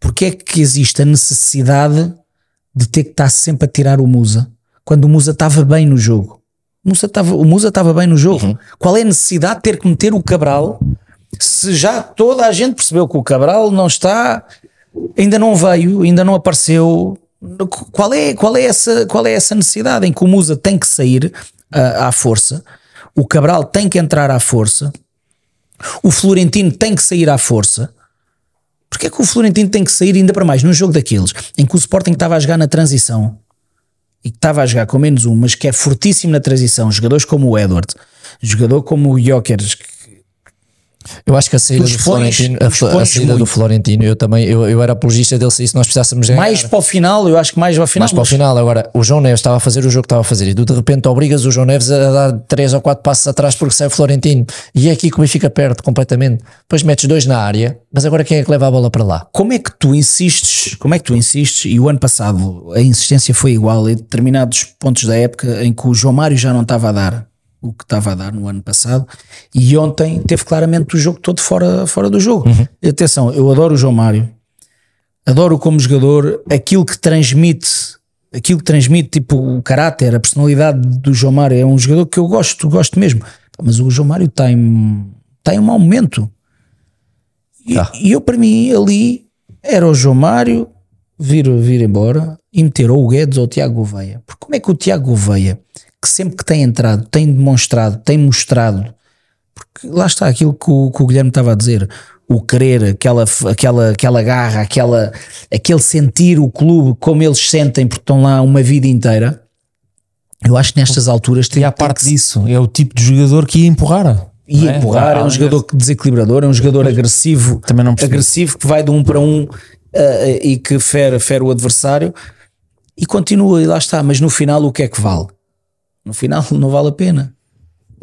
porque é que existe a necessidade de ter que estar sempre a tirar o Musa quando o Musa estava bem no jogo. O Musa estava, o Musa estava bem no jogo. Qual é a necessidade de ter que meter o Cabral se já toda a gente percebeu que o Cabral não está, ainda não veio, ainda não apareceu? Qual é, qual é, essa, qual é essa necessidade em que o Musa tem que sair ah, à força, o Cabral tem que entrar à força, o Florentino tem que sair à força? Porque é que o Florentino tem que sair ainda para mais num jogo daqueles em que o Sporting estava a jogar na transição e que estava a jogar com menos um, mas que é fortíssimo na transição, jogadores como o Edward, jogador como o Jokers, que Eu acho que a saída, do Florentino, a, a saída do. Florentino, eu também, eu, eu era apologista dele se isso nós precisássemos ganhar. mais para o final, eu acho que mais ao final. Mais para o mas- final, agora o João Neves estava a fazer o jogo que estava a fazer e tu de repente obrigas o João Neves a dar três ou quatro passos atrás porque sai o Florentino e é aqui que o Benfica perde completamente. Depois metes dois na área, mas agora quem é que leva a bola para lá? como é que tu insistes, como é que tu insistes, e o ano passado a insistência foi igual em determinados pontos da época em que o João Mário já não estava a dar o que estava a dar no ano passado e ontem teve claramente o jogo todo fora, fora do jogo. E atenção, eu adoro o João Mário, adoro como jogador aquilo que transmite, aquilo que transmite tipo o caráter, a personalidade do João Mário. É um jogador que eu gosto, gosto mesmo. Mas o João Mário está em, está em um mau momento. E, Tá. e eu, para mim, ali era o João Mário vir, vir embora e meter ou o Guedes ou o Tiago Gouveia. Porque como é que o Tiago Gouveia, que sempre que tem entrado, tem demonstrado, tem mostrado, porque lá está aquilo que o, que o Guilherme estava a dizer, o querer, aquela, aquela, aquela garra, aquela, aquele sentir o clube como eles sentem porque estão lá uma vida inteira. Eu acho que nestas alturas tem, E tem parte que disso, é o tipo de jogador que ia empurrar. não é? empurrar, é um Ah, jogador que desequilibrador, é um jogador agressivo, Também não percebi. agressivo que vai de um para um eh, e que fere, fere o adversário e continua e lá está, mas no final o que é que vale? No final não vale a pena.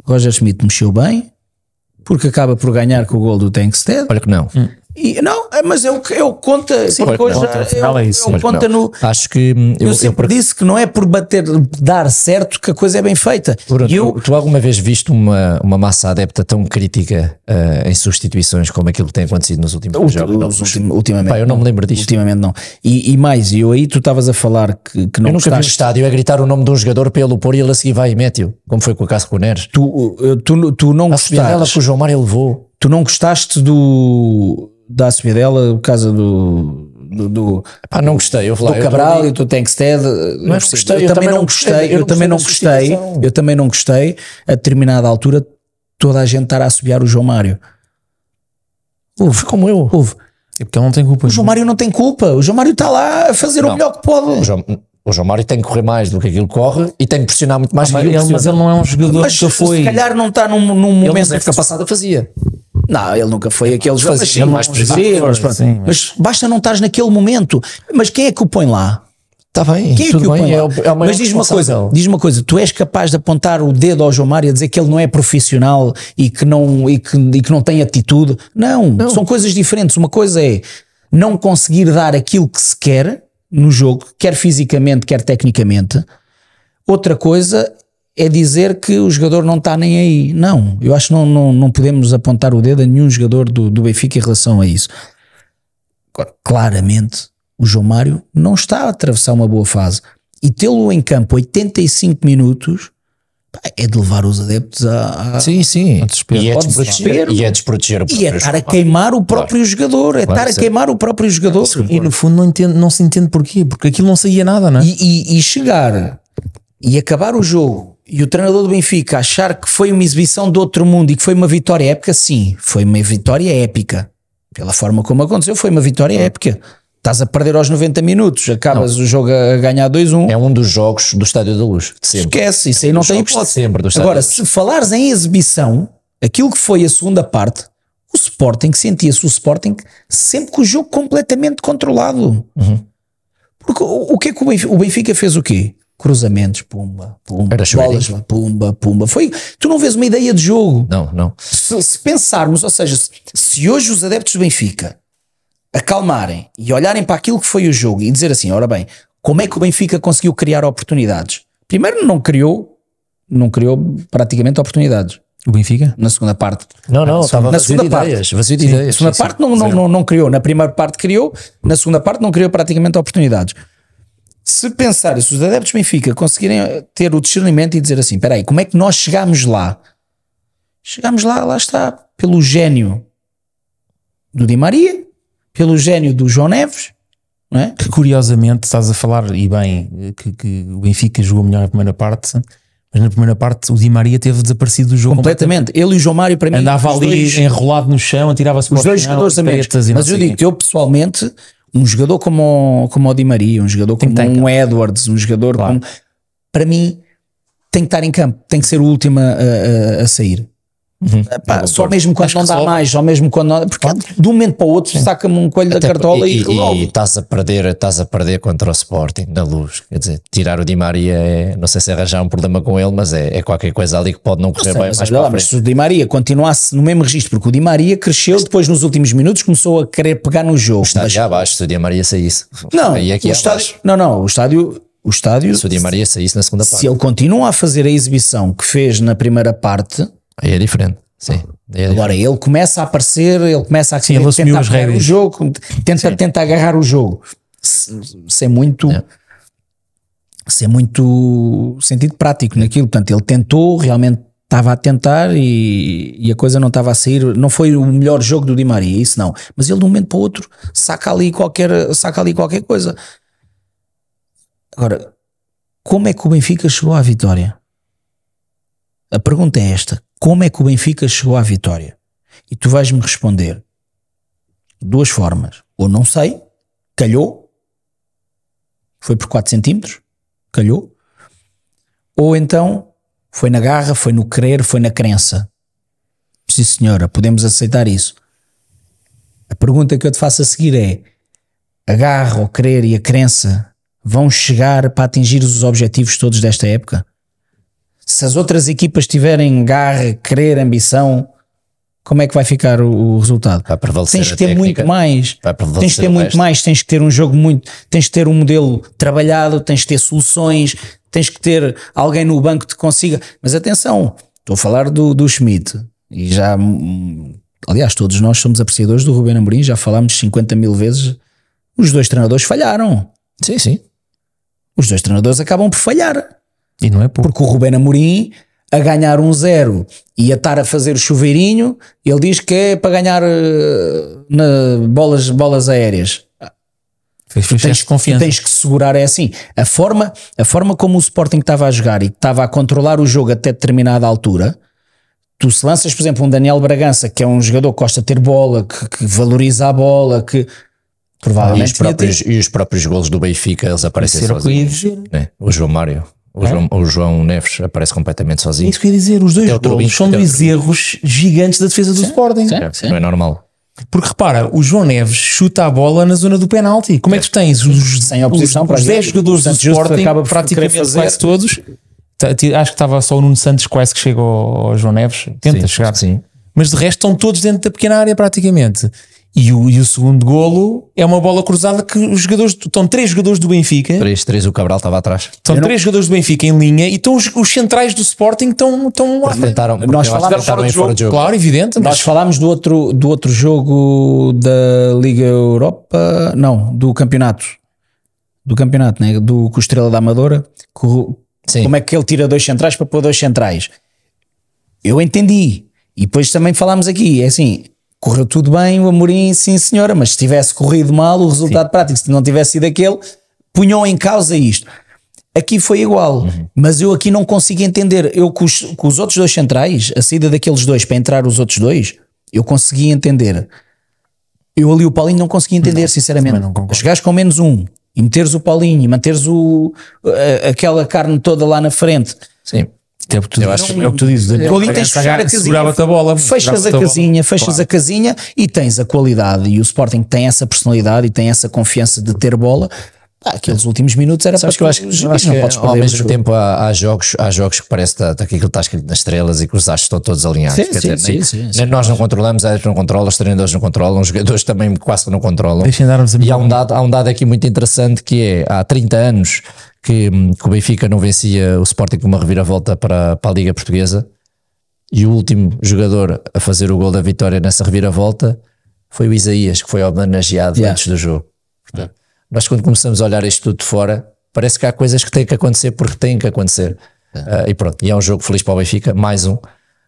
Roger Schmidt mexeu bem porque acaba por ganhar com o gol do Tankstead Olha que não. E, não, é, mas o que o que conta, porque olha que hoje não, é, isso, que conta no Acho que hum, eu, eu, eu, sempre disse que não é por bater, dar certo que a coisa é bem feita. Bruno, E eu, tu, tu alguma vez viste uma, uma massa adepta tão crítica eh, em substituições como aquilo que tem acontecido nos últimos jogos? Não. ultim- ultimamente. Pá, eu não me lembro disto. Ultimamente não. E, e mais, eu aí tu estavas a falar que, que não Eu nunca vi um gostaste. estádio a gritar o nome de um jogador para ele o pôr e ele a seguir vai e mete-o, como foi com o Cássio Neres. Tu, eh, tu, tu não A gostaste, que o João Mário levou. tu não gostaste do da subidela por causa do do, do, Pá, não gostei. Eu do falei, eu Cabral e do Tankstead. não gostei, eu, também não gostei, eu também não gostei, eu também não gostei. A determinada altura, toda a gente estar a assobiar o João Mário. Foi como eu. Houve. É porque ele não tem culpa. O João Mário não tem culpa. O João Mário está lá a fazer o Não. melhor que pode. O João, o João Mário tem que correr mais do que aquilo que corre e tem que pressionar muito mais do Mas que ele, mas ele não é um jogador Mas que foi. se calhar não está num, num Ele momento na época passada fazia. Não, ele nunca foi aquele jogador. Fazia Mas sim, mais preciso. mas basta não estares naquele momento. Mas quem é que o põe lá? Está bem, Quem é tudo que o bem. põe É, lá? o- é o mas diz uma coisa, diz uma coisa, tu és capaz de apontar o dedo ao João Mário e dizer que ele não é profissional e que não, e que, e que não tem atitude? Não, são coisas diferentes. Uma coisa é não conseguir dar aquilo que se quer no jogo, quer fisicamente, quer tecnicamente. Outra coisa é dizer que o jogador não está nem aí. Não, eu acho que não, não, não podemos apontar o dedo a nenhum jogador do, do Benfica em relação a isso. Agora, claramente, o João Mário não está a atravessar uma boa fase. E tê-lo em campo 85 minutos pá, é de levar os adeptos a. a- Sim, sim. desespero. E é desproteger, e é desproteger o E é próprio estar a queimar o próprio jogador, é estar a sim. queimar o próprio jogador. E no fundo não, entende, não se entende porquê, porque aquilo não saía nada, não é? E, e- e chegar e acabar o jogo e o treinador do Benfica achar que foi uma exibição de outro mundo e que foi uma vitória épica, sim, foi uma vitória épica. Pela forma como aconteceu, foi uma vitória épica. Estás a perder aos 90 minutos, acabas o jogo a ganhar 2-1. É um dos jogos do Estádio da Luz. Esquece, isso aí não tem hipótese. sempre do Estádio Agora, se falares em exibição, aquilo que foi a segunda parte, o Sporting sentia-se o Sporting sempre com o jogo completamente controlado. Uhum. Porque o, o que é que o Benfica, o Benfica fez o quê? Cruzamentos, pumba, pumba, Era bolas, pumba, pumba. Foi, tu não vês uma ideia de jogo. Não, não. Se, se pensarmos, ou seja, se, se hoje os adeptos do Benfica acalmarem e olharem para aquilo que foi o jogo e dizer assim, ora bem, como é que o Benfica conseguiu criar oportunidades? Primeiro não criou, não criou praticamente oportunidades O Benfica? na segunda parte. Não, não, estava na segunda parte. ideias. Vazio de Sim, ideias. na segunda sim, parte não, não, não, não criou, na primeira parte criou, na segunda parte não criou praticamente oportunidades. Se pensar, se os adeptos do Benfica conseguirem eh, ter o discernimento e dizer assim, espera aí, como é que nós chegámos lá? Chegámos lá, lá está, pelo gênio do Di Maria, pelo gênio do João Neves, é? Que curiosamente estás a falar, e bem, que, que o Benfica jogou melhor na primeira parte, mas na primeira parte o Di Maria teve desaparecido do jogo. Completamente. Ele e o João Mário, para mim, Andava ali dois- enrolado no chão, atirava-se para os dois jogadores e não Mas eu sei digo que eu pessoalmente, um jogador como, o- como o Di Maria, um jogador como um Edwards, um jogador Claro. como. Para mim, tem que estar em campo, tem que ser o último a, a- a sair. Epá, só mesmo quando Acho não dá resolve. mais, só mesmo quando não. Porque de um momento para o outro saca-me um coelho da Até cartola e, e, e- estás a perder, estás a perder contra o Sporting na luz. Quer dizer, tirar o Di Maria é, não sei se é arranjar um problema com ele, mas é, é qualquer coisa ali que pode não correr Sei, bem mas, mais lá, mas se o Di Maria continuasse no mesmo registro, porque o Di Maria cresceu depois nos últimos minutos, começou a querer pegar no jogo. Está Mas- já abaixo se o Di Maria saísse. Não, Aí é o é estádio, não, não, o estádio o estádio, Se o Di Maria saísse na segunda se parte, ele continua a fazer a exibição que fez na primeira parte, aí é diferente. Sim. Aí é diferente. agora ele começa a aparecer, ele começa a Sim, ele tentar as pegar o jogo, tenta, tenta agarrar o jogo. Se- Ser muito É. ser muito sentido prático naquilo. Portanto, ele tentou, realmente estava a tentar e, e a coisa não estava a sair. Não foi o melhor jogo do Di Maria, isso não. Mas ele de um momento para o outro saca ali qualquer, saca ali qualquer coisa. Agora, como é que o Benfica chegou à vitória? A pergunta é esta: como é que o Benfica chegou à vitória? E tu vais-me responder duas formas. Ou não sei, calhou, foi por 4 centímetros, calhou. Ou então foi na garra, foi no querer, foi na crença. Sim, senhora, podemos aceitar isso. A pergunta que eu te faço a seguir é: a garra, o querer e a crença vão chegar para atingir os objetivos todos desta época? Se as outras equipas tiverem garra, querer, ambição, como é que vai ficar o, o resultado? Vai prevalecer Tens que ter técnica. muito mais. Tens que ter muito resto. mais, tens que ter um jogo muito, tens que ter um modelo trabalhado, tens que ter soluções, tens que ter alguém no banco que te consiga. Mas atenção, estou a falar do, do Schmidt e já, hum, aliás, todos nós somos apreciadores do Ruben Amorim, já falámos 50 mil vezes. Os dois treinadores falharam. Sim, sim. Os dois treinadores acabam por falhar. E não é pouco. Porque o Ruben Amorim, a ganhar um zero e a estar a fazer o chuveirinho, ele diz que é para ganhar eh, na bolas, bolas aéreas. Fez, fez tens, confiança. tens que segurar é assim. A forma, a forma como o Sporting estava a jogar e que estava a controlar o jogo até determinada altura, tu se lanças, por exemplo, um Daniel Bragança, que é um jogador que gosta de ter bola, que, que valoriza a bola, que E provavelmente os, próprios, e os próprios golos do Benfica, eles aparecem sozinhos. né? O João Mário, o, João, o João Neves aparece completamente É sozinho. isso que eu ia dizer. Os dois Turbin, golos são dois erros gigantes da defesa do Sporting. Não é normal. Porque repara, o João Neves chuta a bola na zona do penalti. Como é que tu tens os, Sem oposição os, os as 10 vezes, jogadores do Sporting, acaba praticamente quase todos. Tá, Acho que estava só o Nuno Santos quase que chega ao, ao João Neves. Tenta Sim, chegar. sim. Mas de resto estão todos dentro da pequena área praticamente. E o, e o segundo golo é uma bola cruzada que os jogadores, estão três jogadores do Benfica, 3-3 o Cabral estava atrás. estão três jogadores do Benfica em linha e estão os, os centrais do Sporting estão, estão lá. Tentaram, porque Nós falámos Fora de jogo, fora de jogo. Claro, evidente. Nós Mas falámos do outro, do outro jogo da Liga Europa, não, do campeonato. Do campeonato, né? do com Estrela da Amadora. Sim. Como é que ele tira dois centrais para pôr dois centrais? Eu entendi. E depois também falámos aqui, é assim, correu tudo bem, o Amorim, sim senhora, mas se tivesse corrido mal, o resultado prático, se não tivesse sido aquele, punham em causa isto. Aqui foi igual, mas eu aqui não consigo entender. Eu com os, com os outros dois centrais, a saída daqueles dois para entrar os outros dois, eu consegui entender. Eu ali o Paulinho não consegui entender, sinceramente. não concordo. Chegares com menos um e meteres o Paulinho e manteres o, a- aquela carne toda lá na frente, Sim. É o que tu, Eu acho- é o que tu dizes. Ali tens de fechar a casinha. A bola. Fechas a casinha, fechas a casinha e tens a qualidade. E o Sporting tem essa personalidade e tem essa confiança de ter bola. Pá, aqueles últimos minutos era Sabes que eu acho, eu acho não que podes ao mesmo jogo. tempo há, há jogos, há jogos que parece que, tá, que aquilo está escrito nas estrelas e que os astros estão todos alinhados. Sim, sim, dizer, sim, nem- sim, nem nós não controlamos, a não controlam, os treinadores não controlam, os jogadores também quase que não controlam. E há um, dado, há um dado aqui muito interessante que é há 30 anos que, hum, que o Benfica não vencia o Sporting com uma reviravolta para, para a Liga Portuguesa e o último jogador a fazer o gol da vitória nessa reviravolta foi o Isaías, que foi homenageado Yeah. antes do jogo. Portanto, nós quando começamos a olhar isto tudo de fora, parece que há coisas que têm que acontecer porque têm que acontecer. Ah, e pronto, e é um jogo feliz para o Benfica, mais um.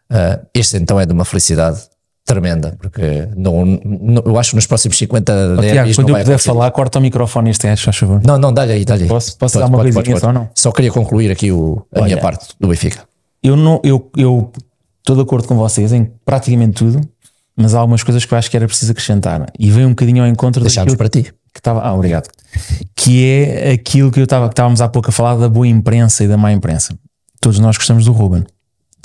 Ah, este então é de uma felicidade tremenda, porque não, não- eu acho que nos próximos 50 Tiago, derbys quando eu puder acontecer. falar, corta o microfone este gajo, faz favor. Não, não, dá-lhe aí, dá-lhe aí. Posso- posso Pode, dar uma pode, coisinha pode, só, não? Só queria concluir aqui o, a minha parte do Benfica. Eu não, eu, eu estou de acordo com vocês em praticamente tudo, mas há algumas coisas que eu acho que era preciso acrescentar. E veio um bocadinho ao encontro Deixámos daquilo para ti. que estava. Ah, obrigado. Que é aquilo que eu estava, que estávamos há pouco a falar da boa imprensa e da má imprensa. Todos nós gostamos do Ruben.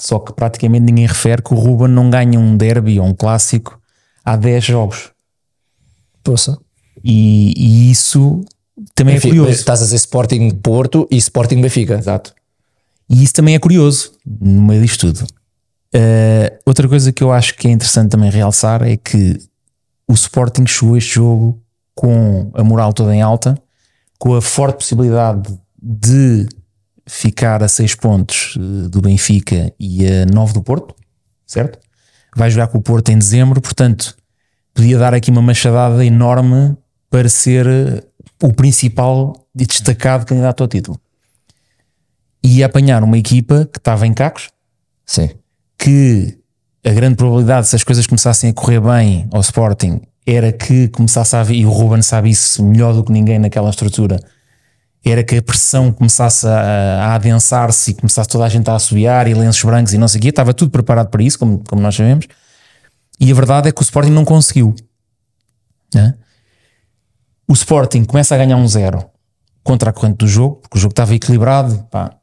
Só que praticamente ninguém refere que o Ruben não ganha um derby ou um clássico há 10 jogos. Poça. E, e isso também Enfim, é curioso. estás a dizer Sporting Porto e Sporting Benfica. Exato. E isso também é curioso no meio disto tudo. Uh, outra coisa que eu acho que é interessante também realçar é que o Sporting chegou a este jogo com a moral toda em alta, com a forte possibilidade de ficar a 6 pontos eh, do Benfica e a 9 do Porto, certo? Vai jogar com o Porto em dezembro, portanto, podia dar aqui uma machadada enorme para ser eh, o principal e destacado candidato ao título. E apanhar uma equipa que estava em cacos, Sim. que a grande probabilidade, se as coisas começassem a correr bem ao Sporting, era que começasse a haver, e o Ruben sabe isso melhor do que ninguém naquela estrutura, era que a pressão começasse a, a adensar-se e começasse toda a gente a assobiar e lenços brancos e não sei o quê, estava tudo preparado para isso, como, como nós sabemos, e a verdade é que o Sporting não conseguiu. né? O Sporting começa a ganhar um zero contra a corrente do jogo, porque o jogo estava equilibrado, pá,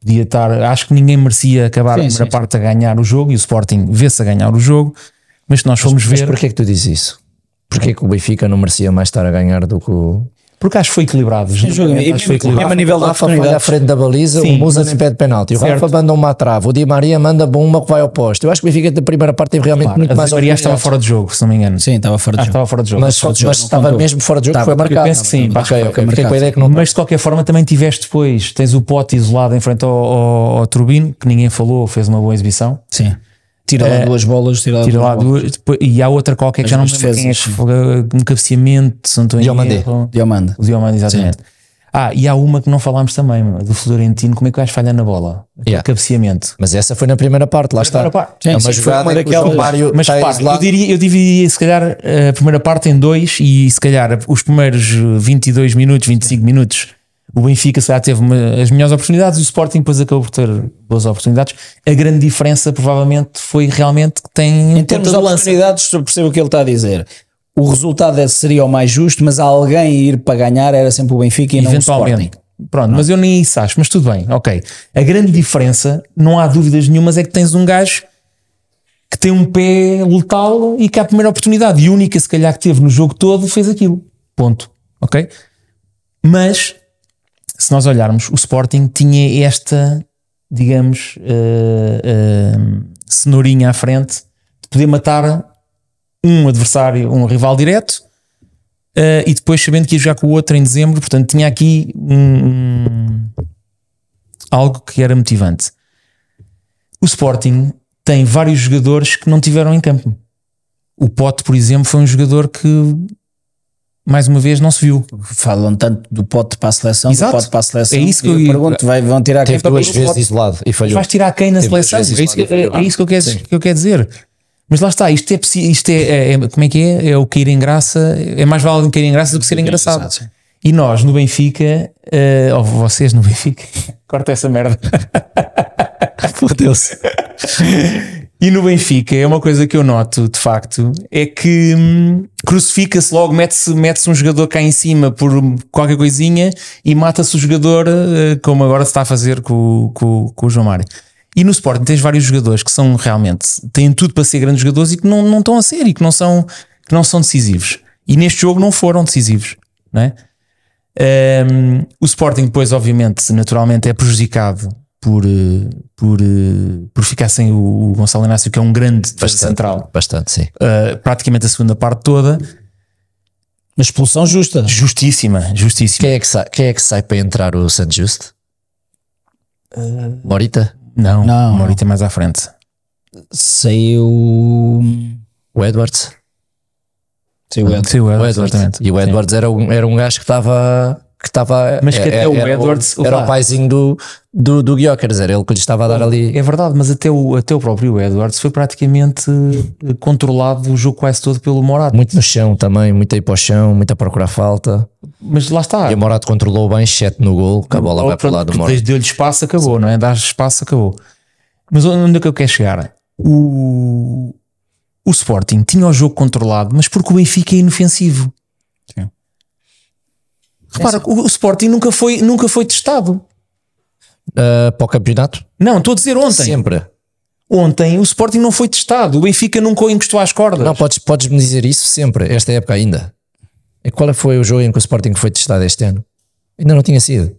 podia estar, acho que ninguém merecia acabar Sim, a primeira sim, parte a ganhar o jogo e o Sporting vê-se a ganhar o jogo, mas nós formos Mas ver, porquê que tu dizes isso? Porquê que o Benfica não merecia mais estar a ganhar do que o. porque acho que foi equilibrado. jogo, e acho que foi mesmo- equilibrado. mesmo a nível de Rafa falha à frente da baliza, Sim, o Musa nem pede penalti. O Certo. Rafa manda uma trave, o Di Maria manda uma que vai ao posto. Eu acho que o Benfica da primeira parte teve realmente muito A mais Maria estava fora de jogo, se não me engano. Sim, estava fora de que jogo. estava fora de jogo. Mas, fora de jogo, mas estava contou. mesmo fora de jogo, Estava, foi eu marcado. penso que sim, pá, Ok, foi ok. Fiquei com a marcado. ideia que não Mas de qualquer forma também tiveste depois, tens o pote isolado em frente ao, ao, ao Turbino, que ninguém falou, fez uma boa exibição. Sim. Tira lá duas bolas, tira lá Tira lá duas bolas. duas, depois- e há outra qualquer que já não me lembro quem é que um cabeceamento, se não estou em Diomandé. erro. Diomande. O Diomande, exatamente. Ah, e há uma que não falámos também, do Florentino, como é que vais falhar na bola? Yeah. cabeceamento. Mas essa foi na primeira parte, lá está. Parte. É uma Sim, sim, foi jogada uma em o Mário Mas está repara, eu diria, eu dividiria se calhar a primeira parte em dois e se calhar os primeiros 22 minutos, 25 minutos, o Benfica se calhar teve as melhores oportunidades e o Sporting depois acabou por ter boas oportunidades. A grande diferença provavelmente foi realmente que tem Em termos de oportunidades, percebo o que ele está a dizer. O resultado é- seria o mais justo, mas alguém ir para ganhar era sempre o Benfica e não o Sporting. Pronto, mas eu nem isso acho, mas tudo bem, ok. A grande diferença, não há dúvidas nenhumas, é que tens um gajo que tem um pé letal e que à primeira oportunidade, e a única se calhar que teve no jogo todo, fez aquilo. Ponto. Ok? Mas, se nós olharmos, o Sporting tinha esta, digamos, eh, eh, cenourinha à frente de poder matar um adversário, um rival direto, Uh, e depois sabendo que ia jogar com o outro em dezembro, portanto tinha aqui um- algo que era motivante. O Sporting tem vários jogadores que não tiveram em campo. O Pote, por exemplo, foi um jogador que mais uma vez não se viu. Falam tanto do pote para a seleção, Exato. do pote para a seleção. É isso que eu ia- pergunto, vai, vão tirar quem Teve para duas vezes pote? isolado e falhou. Vais tirar quem na Teve seleção? É isso, que, é, é isso que, eu quero, que eu quero dizer. Mas lá está, isto é, isto é, é- é- como é que é? É o cair em graça, é mais válido cair em graça do que ser engraçado. engraçado. E nós no Benfica, eh, ou vocês no Benfica, corta essa merda. Fodeu-se. E no Benfica é uma coisa que eu noto de facto é que hum, crucifica-se logo, mete-se mete um jogador cá em cima por qualquer coisinha e mata-se o jogador, eh, como agora se está a fazer com, com, com o João Mário. E no Sporting tens vários jogadores que são realmente têm tudo para ser grandes jogadores e que não, não estão a ser e que não são, que não são decisivos. E neste jogo não foram decisivos, não é? Um, o Sporting depois, obviamente, naturalmente é prejudicado por, eh, por, eh, por ficar sem o, Gonçalo Inácio, que é um grande defesa Bastante, central, bastante, sim. uh, praticamente a segunda parte toda. Uma expulsão justa. Justíssima, justíssima. Quem é que sai, quem é que sai para entrar o Santos Justo? Morita? Não, Não. uma horita mais à frente. Saiu. O Edwards? Saiu o Ed. Sim, o O Edwards, Edwards. exatamente. E o Sim. Edwards era um, era um gajo que estava. Que estava Mas que é- até o era Edwards- Era vá. o paizinho do, do, do Gyökeres, era ele que lhe estava a dar ali. É verdade, mas até o, até o próprio Edwards foi praticamente eh, controlado o jogo quase todo pelo Morato. Muito no chão também, muito aí para o chão, muito a procurar falta. Mas lá está. E o Morato controlou bem, 7 no gol, que a bola vai para o lado do Morato. Desde deu-lhe espaço, acabou, não é? Dás espaço, acabou. Mas onde é que eu quero chegar? O, o Sporting tinha o jogo controlado, mas porque o Benfica é inofensivo. Sim. Repara, o, o Sporting nunca foi, nunca foi testado. Ah, para o campeonato? Não, estou a dizer ontem. Sempre. Ontem o Sporting não foi testado. O Benfica nunca o encostou às cordas. Não, podes, podes me dizer isso sempre, esta época ainda. E qual foi o jogo em que o Sporting foi testado este ano? Ainda não tinha sido.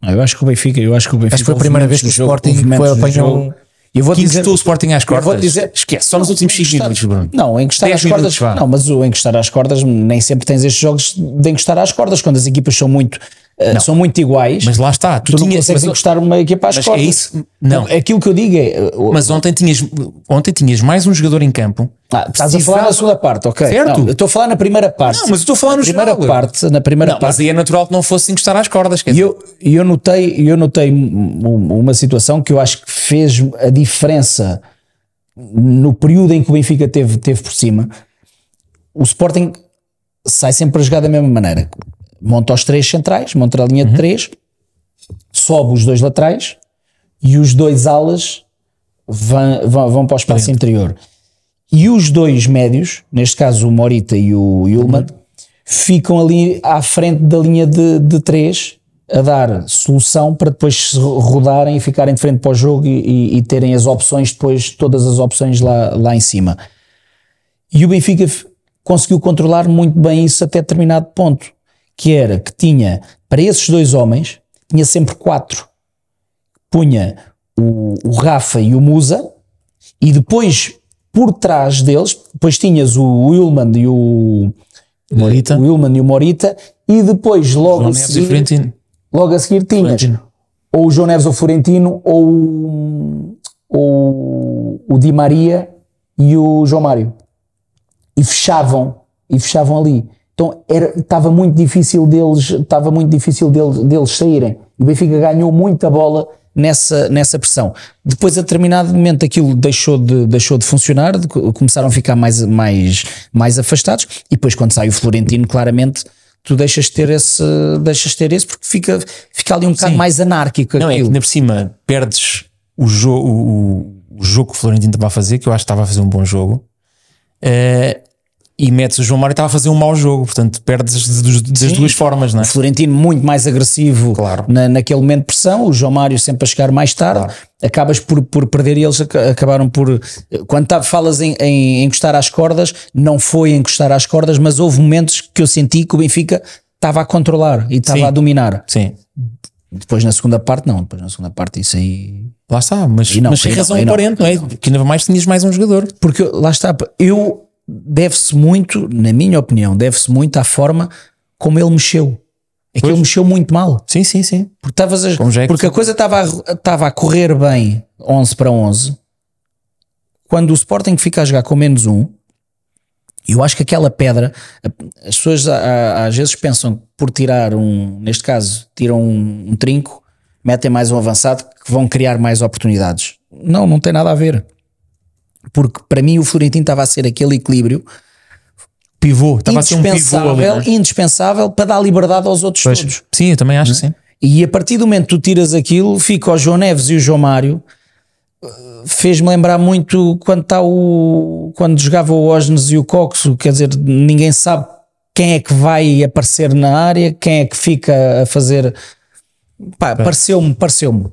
Ah, Eu acho que o Benfica, eu acho que o Benfica. Acho que foi a primeira vez que o jogo- Sporting foi do eu vou que dizer- o Sporting às cordas. dizer- Esquece, só nos últimos 5 Encostar- minutos, Bruno. Não, encostar 10 às cordas. vá. Não, mas o encostar às cordas nem sempre tens estes jogos de encostar às cordas quando as equipas são muito, eh, são muito iguais. Mas lá está, tu, tu não tinhas. consegues Mas, encostar uma equipa às mas é cordas. isso- não. Aquilo que eu digo é. mas ontem, tinhas, ontem tinhas mais um jogador em campo. Ah, estás a falar na segunda parte, ok? Certo. Não, eu estou a falar na primeira parte. Não, mas eu estou a falar no na primeira geral. parte. Na primeira Não, mas parte. aí é natural que não fosse encostar às cordas. E eu, eu notei, eu notei um- um- uma situação que eu acho que fez a diferença no período em que o Benfica teve, teve por cima. O Sporting sai sempre a jogar da mesma maneira. Monta os três centrais, monta a linha de três, sobe os dois laterais e os dois alas vão, vão, vão para o espaço interior. E os dois médios, neste caso o Morita e o Yulman, ficam ali à frente da linha de, de três a dar solução para depois se rodarem e ficarem de frente para o jogo e, e- terem as opções depois, todas as opções lá, lá em cima. E o Benfica conseguiu controlar muito bem isso até determinado ponto, que era que tinha, para esses dois homens, tinha sempre quatro. Punha o, o Rafa e o Musa, e depois, por trás deles, depois tinhas o Willman e o Morita. o Willman e o Morita, e depois logo João a seguir, logo a seguir tinhas Florentino. ou o João Neves ou o Florentino ou, ou o Di Maria e o João Mário e fechavam e fechavam ali então era estava muito difícil deles estava muito difícil deles, deles saírem o Benfica ganhou muita bola nessa, nessa pressão depois a determinado momento aquilo deixou de, deixou de funcionar de- começaram a ficar mais, mais, mais afastados e depois quando sai o Florentino claramente tu deixas de ter esse deixas de ter esse porque fica, fica ali um bocado Sim. mais anárquico Não, é que aquilo. por cima perdes o, jo o, o jogo que o Florentino estava a fazer, que eu acho que estava a fazer um bom jogo, eh, e metes o João Mário e estava a fazer um mau jogo, portanto perdes de- de- das duas formas, não é? O Florentino muito mais agressivo Claro. na, naquele momento de pressão, o João Mário sempre a chegar mais tarde, acabas por, por perder e eles aca- acabaram por. Quando tá- falas em, em encostar às cordas, não foi encostar às cordas, mas houve momentos que eu senti que o Benfica estava a controlar e estava Sim. a dominar. Sim, Depois na segunda parte, não. Depois na segunda parte, isso aí. lá está, mas, não, mas sem razão e não. aparente, não é? Que ainda mais tinhas mais um jogador. Porque lá está, eu deve-se muito, na minha opinião, deve-se muito à forma como ele mexeu. É que Pois. ele mexeu muito mal. Sim, sim, sim. Porque, a- porque a coisa estava a, a correr bem 11 para 11. Quando o Sporting fica a jogar com menos um, eu acho que aquela pedra, as pessoas às vezes pensam que por tirar um, neste caso, tiram um, um trinco, metem mais um avançado que vão criar mais oportunidades. Não, não tem nada a ver. Porque para mim o Florentino estava a ser aquele equilíbrio Pivô, estava a ser um pivô ali. indispensável, não é? indispensável para dar liberdade aos outros Pois, todos. sim, eu também acho que sim. E a partir do momento que tu tiras aquilo, fica o João Neves e o João Mário. uh, Fez-me lembrar muito quando está o. quando jogava o Osnes e o Coxo, quer dizer, ninguém sabe quem é que vai aparecer na área, quem é que fica a fazer. Pá, pareceu-me, pareceu-me.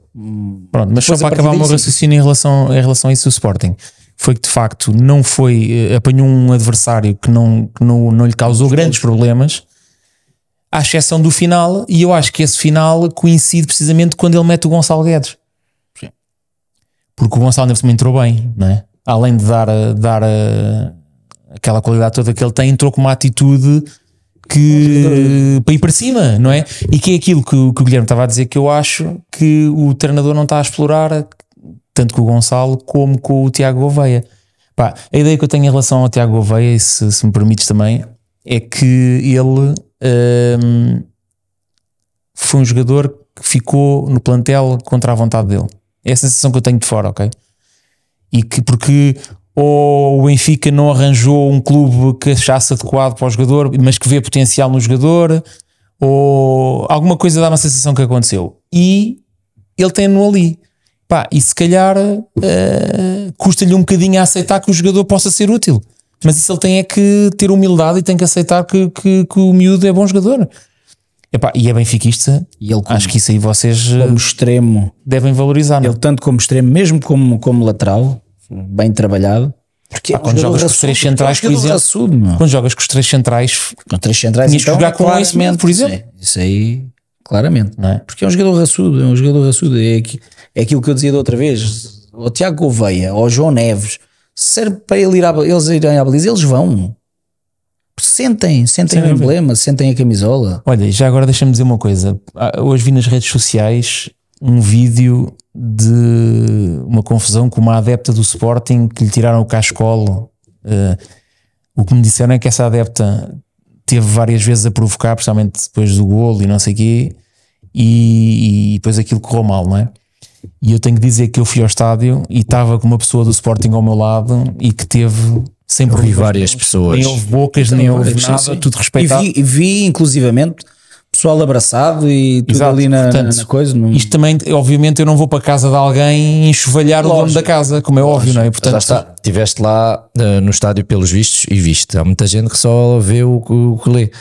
Pronto, mas só Depois, a para acabar o meu daí, sim. raciocínio em relação, em relação a isso do Sporting, foi que de facto não foi, eh, apanhou um adversário que não, que não, não lhe causou grandes problemas, à exceção do final, e eu acho que esse final coincide precisamente quando ele mete o Gonçalo Guedes. Porque o Gonçalo ainda também entrou bem, não é? Além de dar, a- dar a- aquela qualidade toda que ele tem, entrou com uma atitude que para ir para cima, não é? E que é aquilo que, que o Guilherme estava a dizer que eu acho que o treinador não está a explorar, tanto com o Gonçalo como com o Tiago Gouveia. Pá, a ideia que eu tenho em relação ao Tiago Gouveia, e se, se me permites também, é que ele hum, foi um jogador que ficou no plantel contra a vontade dele. É a sensação que eu tenho de fora, ok? E que porque ou o Benfica não arranjou um clube que achasse adequado para o jogador, mas que vê potencial no jogador, ou alguma coisa dá uma sensação que aconteceu. E ele tem-no ali. Pá, e se calhar eh, custa-lhe um bocadinho a aceitar que o jogador possa ser útil. Mas isso ele tem é que ter humildade e tem que aceitar que, que, que o miúdo é bom jogador. Epá, e é benfiquista, E ele como, acho que isso aí vocês eh, como extremo, devem valorizar. não é? ele tanto como extremo, mesmo como, como lateral, bem trabalhado. Porque Pá, quando jogas com os três centrais, por exemplo, quando jogas com os três centrais, Com três centrais, Tinhas que então, jogar com claramente, esse mesmo, por exemplo. sim, isso aí, claramente. não é? Porque é um jogador raçudo, é um jogador raçudo. É, é aquilo que eu dizia da outra vez. ao Tiago Gouveia, ao João Neves, se serve para ele ir à, eles irem à baliza, eles vão. Sentem, sentem Sem o emblema, sentem a camisola. Olha, e já agora deixa-me dizer uma coisa. Ah, Hoje vi nas redes sociais um vídeo de uma confusão com uma adepta do Sporting que lhe tiraram o cascolo. Eh, o que me disseram é que essa adepta teve várias vezes a provocar, principalmente depois do golo e não sei o quê, e, e depois aquilo correu mal, não é? E eu tenho que dizer que eu fui ao estádio e estava com uma pessoa do Sporting ao meu lado e que teve sempre Eu vi várias pessoas. Nem houve bocas, nem houve nada, tudo E respeitado. vi, e vi, inclusivamente, pessoal abraçado e tudo Exato. ali na, Portanto, na coisa. num- Isto também, obviamente, eu não vou para a casa de alguém e enxovalhar o dono Lógico. da casa, como é óbvio, não é? Portanto, lá está, estiveste lá eh, no estádio pelos vistos e viste. Há muita gente que só vê o, o que lê.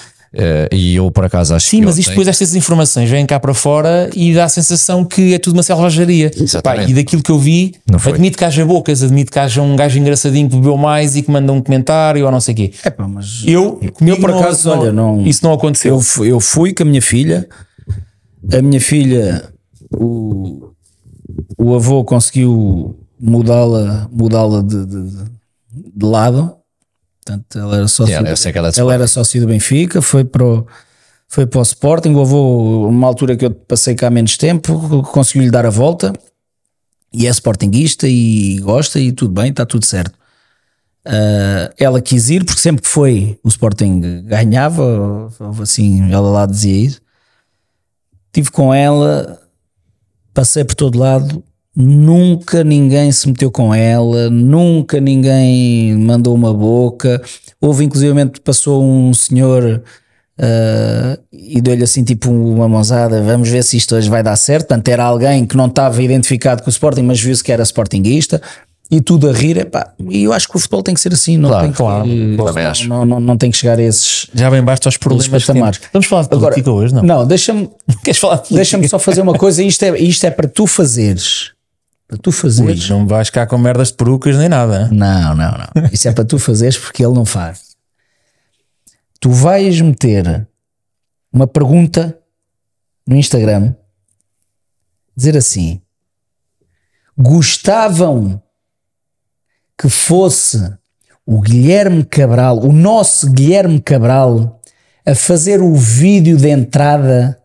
Eh, e eu, por acaso, acho Sim, que. mas isto depois estas informações vêm cá para fora e dá a sensação que é tudo uma selvageria. Pá, e daquilo que eu vi, Não foi. admito que haja bocas, admito que haja um gajo engraçadinho que bebeu mais e que manda um comentário ou não sei o quê. É pá, mas Eu, comigo por não- acaso, olha, não- isso não aconteceu. eu, fu- eu fui com a minha filha. A minha filha, o, o avô conseguiu mudá-la mudá-la de, de, de lado. Portanto, ela era sócio, Yeah, que ela era sócio do Benfica, foi para o, foi para o Sporting. O avô, numa altura que eu passei cá há menos tempo, conseguiu-lhe dar a volta. E é sportinguista e gosta e tudo bem, está tudo certo. Uh, ela quis ir porque sempre que foi o Sporting ganhava, ou- assim, ela lá dizia isso. Estive com ela, passei por todo lado, nunca ninguém se meteu com ela, nunca ninguém mandou uma boca. Houve, inclusivamente, passou um senhor uh, e deu-lhe assim tipo uma mãozada, vamos ver se isto hoje vai dar certo. Portanto, era alguém que não estava identificado com o Sporting, mas viu-se que era Sportinguista. E tudo a rir, epá, e eu acho que o futebol tem que ser assim, não Claro, tem que, claro, acho. não, não, não tem que chegar a esses, Já bem basta aos problemas patamares. Vamos falar de Agora- política hoje, não? Não, deixa-me Queres falar de política? deixa só fazer uma coisa, isto é, isto é para tu fazeres. Para tu Ui, fazeres. não vais cá com merdas de perucas nem nada. hein? Não, não, não. Isso é para tu fazeres porque ele não faz. Tu vais meter uma pergunta no Instagram, dizer assim: gostavam que fosse o Guilherme Cabral, o nosso Guilherme Cabral, a fazer o vídeo de entrada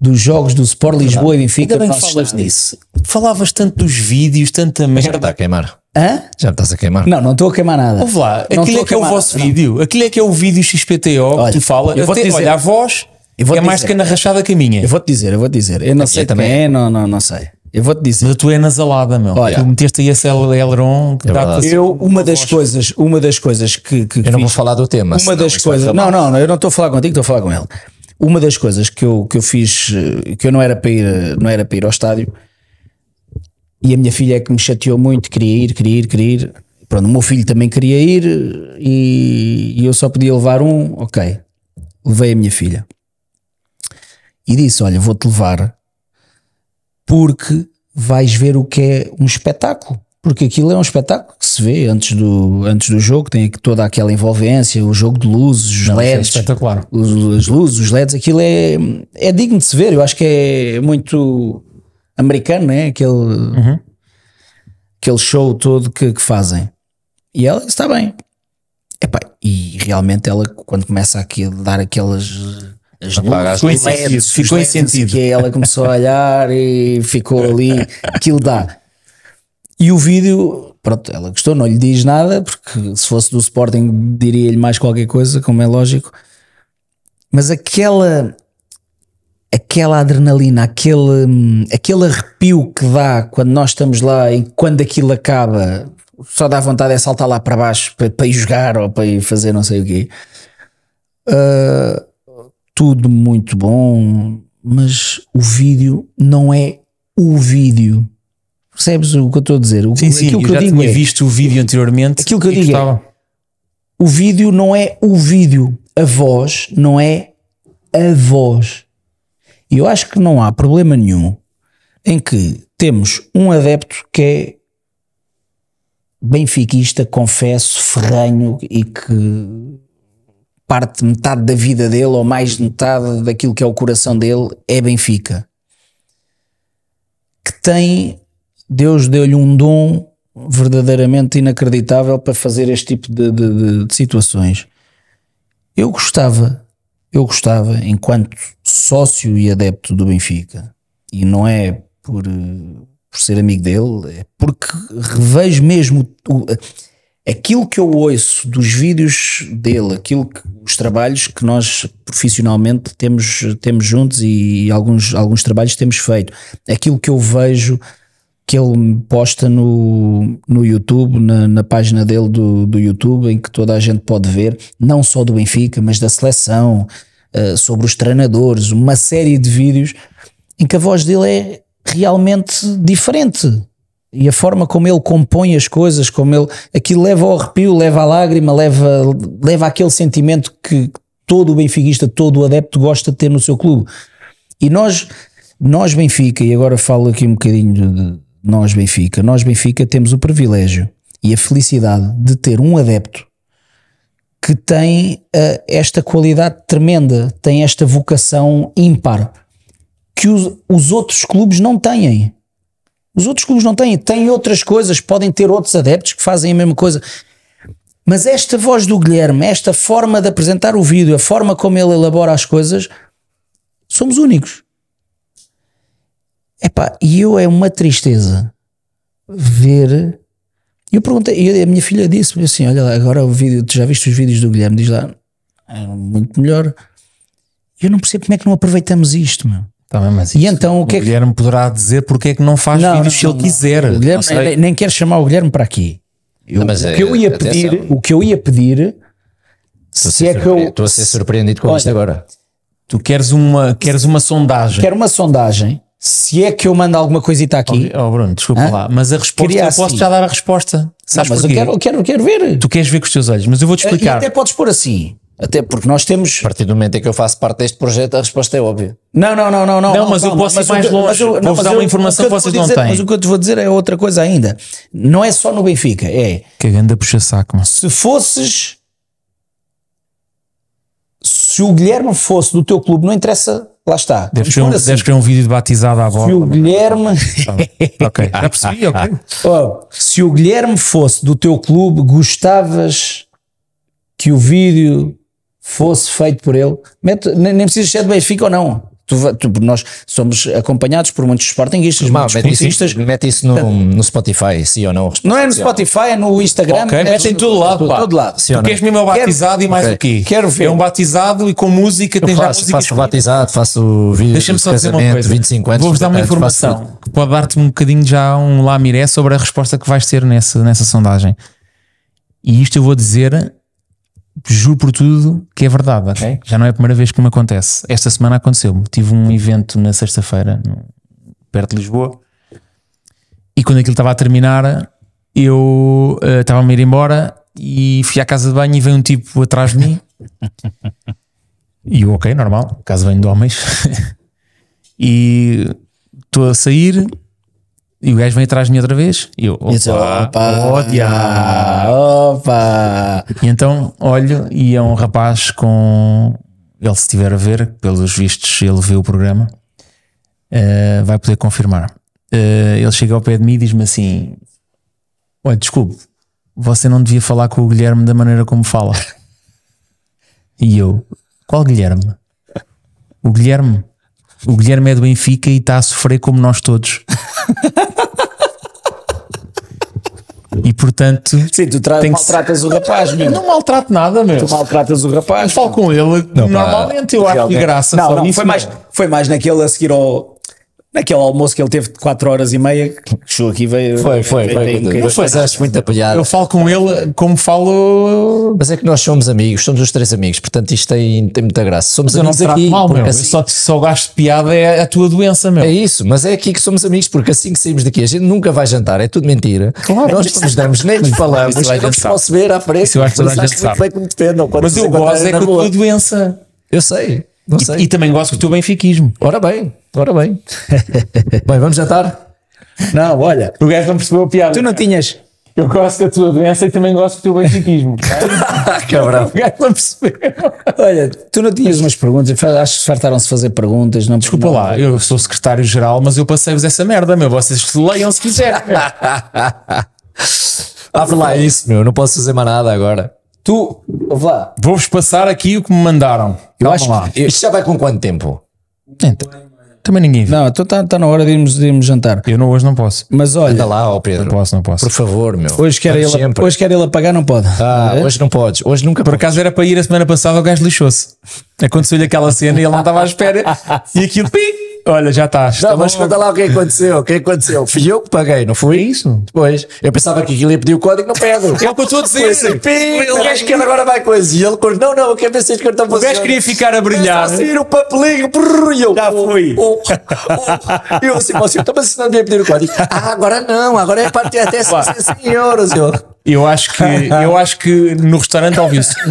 dos jogos do Sport Lisboa e Benfica. Ainda bem que falas nisso. Falavas tanto dos vídeos, tanta Já me está merda. a queimar. Hã? Já me estás a queimar. Não, não estou a queimar nada. Ouve lá, Não aquilo é que é o a vosso nada, não. vídeo. Aquilo é que é o vídeo XPTO Olha, que tu fala. eu vou-te Até, dizer- olha, a voz é mais dizer. que na rachada que a minha. Eu vou-te dizer, eu vou-te dizer. Eu não sei também. também é, não, não, não sei. Eu vou-te dizer. Mas a tua é nasalada, meu. Olha. tu meteste aí esse aileron que É assim Eu, uma das coisas, uma das coisas que, que Eu não vou falar do tema. uma das coisas, não, não, eu não estou a falar contigo, estou a falar com ele. Uma das coisas que eu, que eu fiz, eh, que eu não era para ir, não era para ir ao estádio, e a minha filha é que me chateou muito, queria ir, queria ir, queria ir. Pronto, o meu filho também queria ir e, e eu só podia levar um, ok. Levei a minha filha. E disse: Olha, vou-te levar porque vais ver o que é um espetáculo. Porque aquilo é um espetáculo que se vê antes do, antes do jogo, tem toda aquela envolvência, o jogo de luzes, os Não, é LEDs, espetacular. os- as luzes, os LEDs, aquilo é, é digno de se ver. Eu acho que é muito americano, né? Aquele, aquele show todo que, que fazem. E ela está bem. Epá, e realmente ela, quando começa aqui a dar aquelas. As luzes, Ficou em LEDs, não sei o sentido. quê, ela começou a olhar e ficou ali. Aquilo dá. E o vídeo, pronto, ela gostou, não lhe diz nada, porque se fosse do Sporting diria-lhe mais qualquer coisa, como é lógico. Mas aquela aquela adrenalina, aquele, aquele arrepio que dá quando nós estamos lá e quando aquilo acaba, só dá vontade é saltar lá para baixo para, para ir jogar ou para ir fazer não sei o quê. Ah, tudo muito bom, mas o vídeo não é o vídeo. Percebes o que eu estou a dizer? O, Sim, sim, aquilo eu que já eu digo tinha é, visto o vídeo anteriormente. Aquilo que eu digo é- o vídeo não é o vídeo, a voz não é a voz. E eu acho que não há problema nenhum em que temos um adepto que é benfiquista, confesso, ferranho e que parte metade da vida dele ou mais de metade daquilo que é o coração dele é Benfica. Que tem Deus deu-lhe um dom verdadeiramente inacreditável para fazer este tipo de, de- de- de situações. Eu gostava, eu gostava, enquanto sócio e adepto do Benfica, e não é por, por ser amigo dele, é porque revejo mesmo o- aquilo que eu ouço dos vídeos dele, aquilo que, os trabalhos que nós profissionalmente temos, temos juntos e alguns, alguns trabalhos temos feito, aquilo que eu vejo que ele posta no, no YouTube, na, na página dele do, do YouTube, em que toda a gente pode ver, não só do Benfica, mas da seleção, eh, sobre os treinadores, uma série de vídeos em que a voz dele é realmente diferente. E a forma como ele compõe as coisas, como ele. aquilo leva ao arrepio, leva à lágrima, leva, leva àquele sentimento que todo o benfiquista, todo o adepto gosta de ter no seu clube. E nós, nós Benfica, e agora falo aqui um bocadinho de nós Benfica, nós Benfica temos o privilégio e a felicidade de ter um adepto que tem eh, esta qualidade tremenda, tem esta vocação ímpar que os, os outros clubes não têm. Os outros clubes não têm, têm outras coisas, podem ter outros adeptos que fazem a mesma coisa. Mas esta voz do Guilherme, esta forma de apresentar o vídeo, a forma como ele elabora as coisas, somos únicos. Epá, e eu é uma tristeza ver. E eu perguntei, e a minha filha disse-me assim: Olha, lá, agora o vídeo, tu já viste os vídeos do Guilherme? Diz lá, é muito melhor. E eu não percebo como é que não aproveitamos isto, meu. Tá bem, mas E então o que é o que. Guilherme poderá dizer porque é que não faz Não, vídeos não, se ele não, quiser. O Guilherme nem, nem quer chamar o Guilherme para aqui. Eu- Não, mas o é- que eu ia atenção. pedir, o que eu ia pedir, Estou a se ser é que eu Estou a ser surpreendido com Olha, isto agora. Tu queres uma, queres uma sondagem. quero uma sondagem, se é que eu mando alguma coisita aqui, Oh, Bruno, desculpa Hã? lá, mas a resposta Queria eu posso assim. já dar a resposta. não, Sabes mas eu quero, eu quero, eu quero ver. Tu queres ver com os teus olhos, mas eu vou-te E explicar. até podes pôr assim, até porque nós temos. A partir do momento em que eu faço parte deste projeto, a resposta é óbvia. Não, não, não, não, não. Não, mas eu posso ir mais longe. mas eu- Vou-vos mas dar uma informação que vocês vou não dizer- têm. Mas o que eu te vou dizer é outra coisa ainda. Não é só no Benfica, é Que ganda puxa-saco, se fosses. Se o Guilherme fosse do teu clube, não interessa, lá está. Deves querer, um, assim. deves um vídeo de batizado à Se o bola. Guilherme. ok, já percebi, ok. Oh, se o Guilherme fosse do teu clube, gostavas que o vídeo fosse feito por ele? Mete- nem, nem precisas ser de Benfica ou não. Tu, tu- nós somos acompanhados por muitos sportinguistas, Mal, muitos mete, isso, mete isso no, no Spotify, sim ou não? Não é no Spotify, é no Instagram. Ok, é mete em todo lado, pá. todo lado. Sim Tu queres mesmo é o Quero- batizado e mais Ok. o quê? Quero ver. É um batizado e com música, tens faço, música faço batizado, faço vídeo Deixa-me só dizer uma coisa. 25 anos. Vou-vos dar uma portanto, faço informação que pode dar-te um bocadinho já um lamiré sobre a resposta que vais ter nessa, nessa sondagem. E isto eu vou dizer, juro por tudo, que é verdade, ok? Já não é a primeira vez que me acontece. Esta semana aconteceu-me. Tive um evento na sexta-feira, perto de Lisboa, e quando aquilo estava a terminar, eu eh, estava-me a ir embora e fui à casa de banho e veio um tipo atrás de mim. E eu, ok, normal, casa de banho de homens. e estou a sair e o gajo vem atrás de mim outra vez. E eu, opa, opa, oh, diabo. opa. E então olho e é um rapaz com. Ele, se estiver a ver, pelos vistos, ele vê o programa, eh, vai poder confirmar. Eh, ele chega ao pé de mim e diz-me assim: Olha, desculpe, você não devia falar com o Guilherme da maneira como fala. E eu: Qual Guilherme? O Guilherme. O Guilherme é do Benfica e está a sofrer como nós todos. e portanto, Sim, tu maltratas o rapaz, meu. não maltrato nada, meu. Tu maltratas o rapaz. Falo com ele normalmente, eu acho que graça Não, não, foi mais, foi mais naquele a seguir ao. Naquele almoço que ele teve de 4 horas e meia, que chegou aqui veio. Foi, foi, veio- foi. veio Não bocadinho. foi, acho muito apoiado. Eu falo com ele como falo. Mas é que nós somos amigos, somos os três amigos, portanto isto tem, tem muita graça. Somos Eu não amigos te trato aqui. mal, porque meu. Eu assim- só, só gasto de piada é a tua doença, meu. É isso, mas é aqui que somos amigos, porque assim que saímos daqui, a gente nunca vai jantar, é tudo mentira. Claro. Nós não nos damos, nem nos falamos, não posso ver à frente. Isso eu acho que toda a Mas gente sabe. bem Mas eu gosto é com a tua doença. Eu sei, não sei. E, e também gosto com o teu benfiquismo. Ora bem, ora bem. bem, vamos jantar? Não, olha, O gajo não percebeu a piada. tu não tinhas. Eu gosto da tua doença e também gosto do teu benfiquismo. Cabrão. Perceber. Olha, tu não tinhas umas perguntas, acho que fartaram-se fazer perguntas. Não, Desculpa não, lá, eu sou secretário-geral, mas eu passei-vos essa merda, meu. Vocês leiam se quiserem. Abre lá isso, meu. Não posso fazer mais nada agora. Tu, lá, Vou-vos passar aqui o que me mandaram. eu Calma acho lá. que. Isto já vai com quanto tempo? Tenta. Também ninguém viu. não, então está tá na hora de irmos, de irmos jantar. Eu não, hoje não posso. Mas olha, Anda lá, ó Pedro. Não posso, não posso. Por favor, meu. hoje quer, Vamos ele, sempre. hoje quer ele apagar, não pode. Ah, É? hoje não podes. Hoje nunca Por acaso era para ir a semana passada, o gajo lixou-se. Aconteceu-lhe aquela cena e ele não estava à espera. E aquilo, pim! Olha, já está. está Não, mas conta lá o que aconteceu. O que aconteceu? Fui eu que paguei, não foi? isso? Depois, eu pensava que aquilo ia pedir o código, não pede. É o que eu estou a dizer. Assim, o gajo quer agora vai coisa. E ele, cor- não, não, eu quero ver se este cartão O gajo queria ficar a brilhar. Começa a sair o papelinho, brrr, eu. Já oh, fui. oh, oh. Eu assim, você então, mas não devia pedir o código. Ah, agora não, agora é para ter até 100 euros. Eu, Eu acho que, eu acho que no restaurante ouviu-se.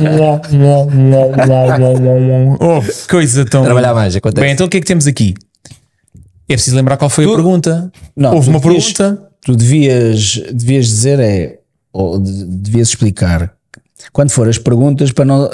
oh, que coisa tão. Trabalhar mais, acontece. Bem, então o que é que temos aqui? É preciso lembrar qual foi a pergunta. Não, Houve tu uma devias- pergunta. Tu devias, devias dizer é, ou de- devias explicar quando for as perguntas para não.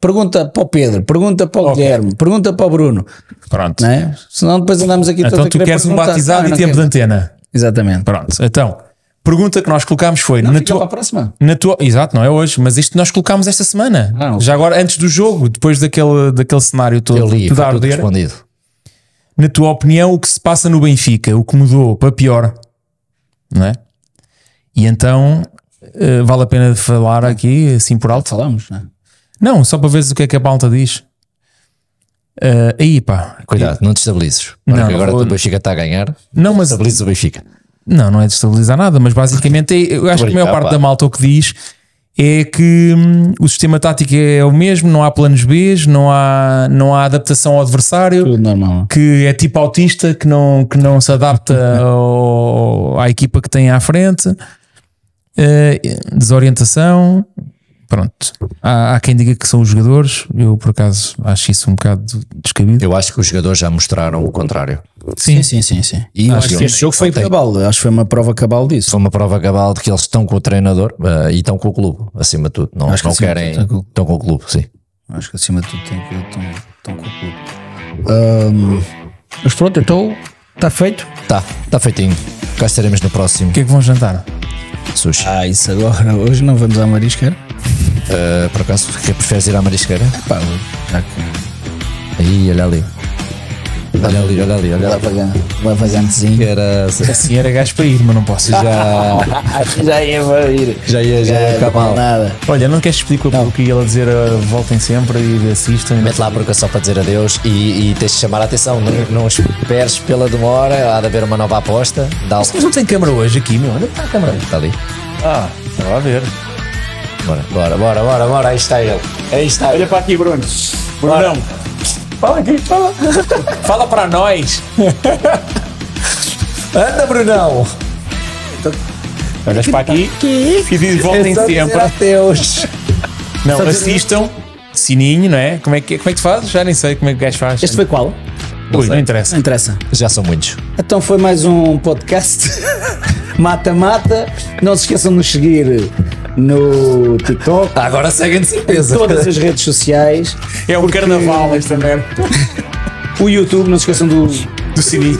Pergunta para o Pedro, pergunta para o Guilherme, pergunta para o Bruno, Pronto. não é? Senão depois andamos aqui Então tu queres um batizado Não, e não tempo de quero. antena. Exatamente. Pronto. Então, pergunta que nós colocámos foi. na Fica tua, para a próxima. Na tua, exato, não é hoje, mas isto nós colocámos esta semana. Ah. Já agora, antes do jogo, depois daquele, daquele cenário todo, eu li, tudo a arder. respondido. Na tua opinião, o que se passa no Benfica, o que mudou para pior, não é? E então, eh, vale a pena falar aqui, assim por alto? Falamos, não é? Não, só para veres o que é que a malta diz. Eh, aí, pá. Cuidado, não te estabilizes. Não, Porque agora vou- o Benfica está a ganhar. Não, mas Estabilizes o Benfica. Não, não é destabilizar nada, mas basicamente eu acho que a maior parte pá. da malta o que diz é que hum, o sistema tático é o mesmo, não há planos B, não há, não há adaptação ao adversário, Tudo normal. que é tipo autista, que não, que não se adapta ao- à equipa que tem à frente, eh, desorientação. Pronto, há, há quem diga que são os jogadores. Eu, por acaso, acho isso um bocado descabido. Eu acho que os jogadores já mostraram o contrário. Sim, Sim, sim, sim, sim. E acho que este jogo foi ontem- cabal. Acho que foi uma prova cabal disso. Foi uma prova cabal de que eles estão com o treinador eh, e estão com o clube, acima de tudo. Não, Acho que não querem. tudo estão com- Estão com o clube, sim. Acho que acima de tudo tem que estão, estão com o clube. Ahm, mas pronto, então está feito. Tá, tá feitinho. Cá estaremos no próximo O que é que vão jantar? Sushi. Ah, isso agora. Hoje não vamos à marisqueira. Eh, por acaso, preferes ir à marisqueira? Pá, já que Aí, olha ali. Olha ali, olha ali, olha ali. leva, gan- leva gantezinho. Era, Assim era gajo para ir, mas não posso. já, já ia ir. já ia, já ia ficar mal. Nada. Olha, não queres explicar o que ia dizer uh, voltem sempre e assistam? Mete lá porque é só para dizer adeus e, e tens de chamar a atenção. Não, não esperes pela demora, há de haver uma nova aposta. Dá Mas não tem câmara hoje aqui, meu. Onde é está a câmara? Está ali. Ah, estava a ver. Bora, bora, bora, bora, bora. Aí está ele. Aí está ele. para aqui, Bruno. Brunão. Fala aqui, fala. fala para nós. Anda, Brunão! Olhas para aqui e diz voltem Só dizer sempre. Adeus. Não, assistam. Sininho, não é? Como é que, como é que tu fazes? Já nem sei como é que o gajo faz. Este foi qual? Ui, não interessa. Não interessa. Já são muitos. Então foi mais um podcast. Mata-mata. Não se esqueçam de nos seguir no TikTok, Agora seguem de certeza. todas as redes sociais, É um carnaval esta merda. o YouTube, não se esqueçam do, Do sininho.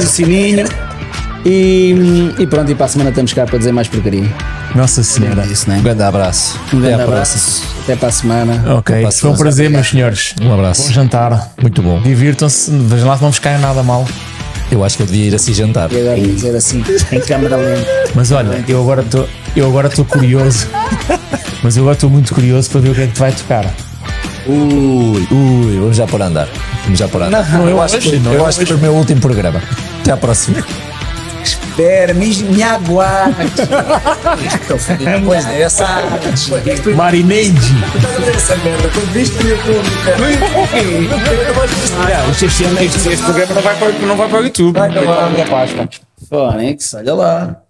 do sininho. E, e pronto, e para a semana estamos cá para dizer mais porcaria. Nossa Senhora. Isso, né? Um grande abraço. Um grande Até abraço. Até para a semana. Ok, foi um prazer, meus senhores. Um abraço. Bom jantar. Muito bom. Divirtam-se. Vejam lá se não vos caia nada mal. Eu acho que eu devia ir assim jantar. E agora vou dizer assim, em câmera lenta. Mas olha, eu agora estou eu agora estou curioso. Mas eu agora estou muito curioso para ver o que é que te vai tocar. Ui, ui, vamos já por andar. Vamos já por andar. não é eu acho, que, não é eu acho que foi o meu último programa. Até à próxima. Espera, me, me aguarde. Depois dessa. Marineide! Essa merda, tu viste no YouTube, Ah, este, programa não vai para, não vai para o YouTube. Vai para a Páscoa. Fónix, olha lá.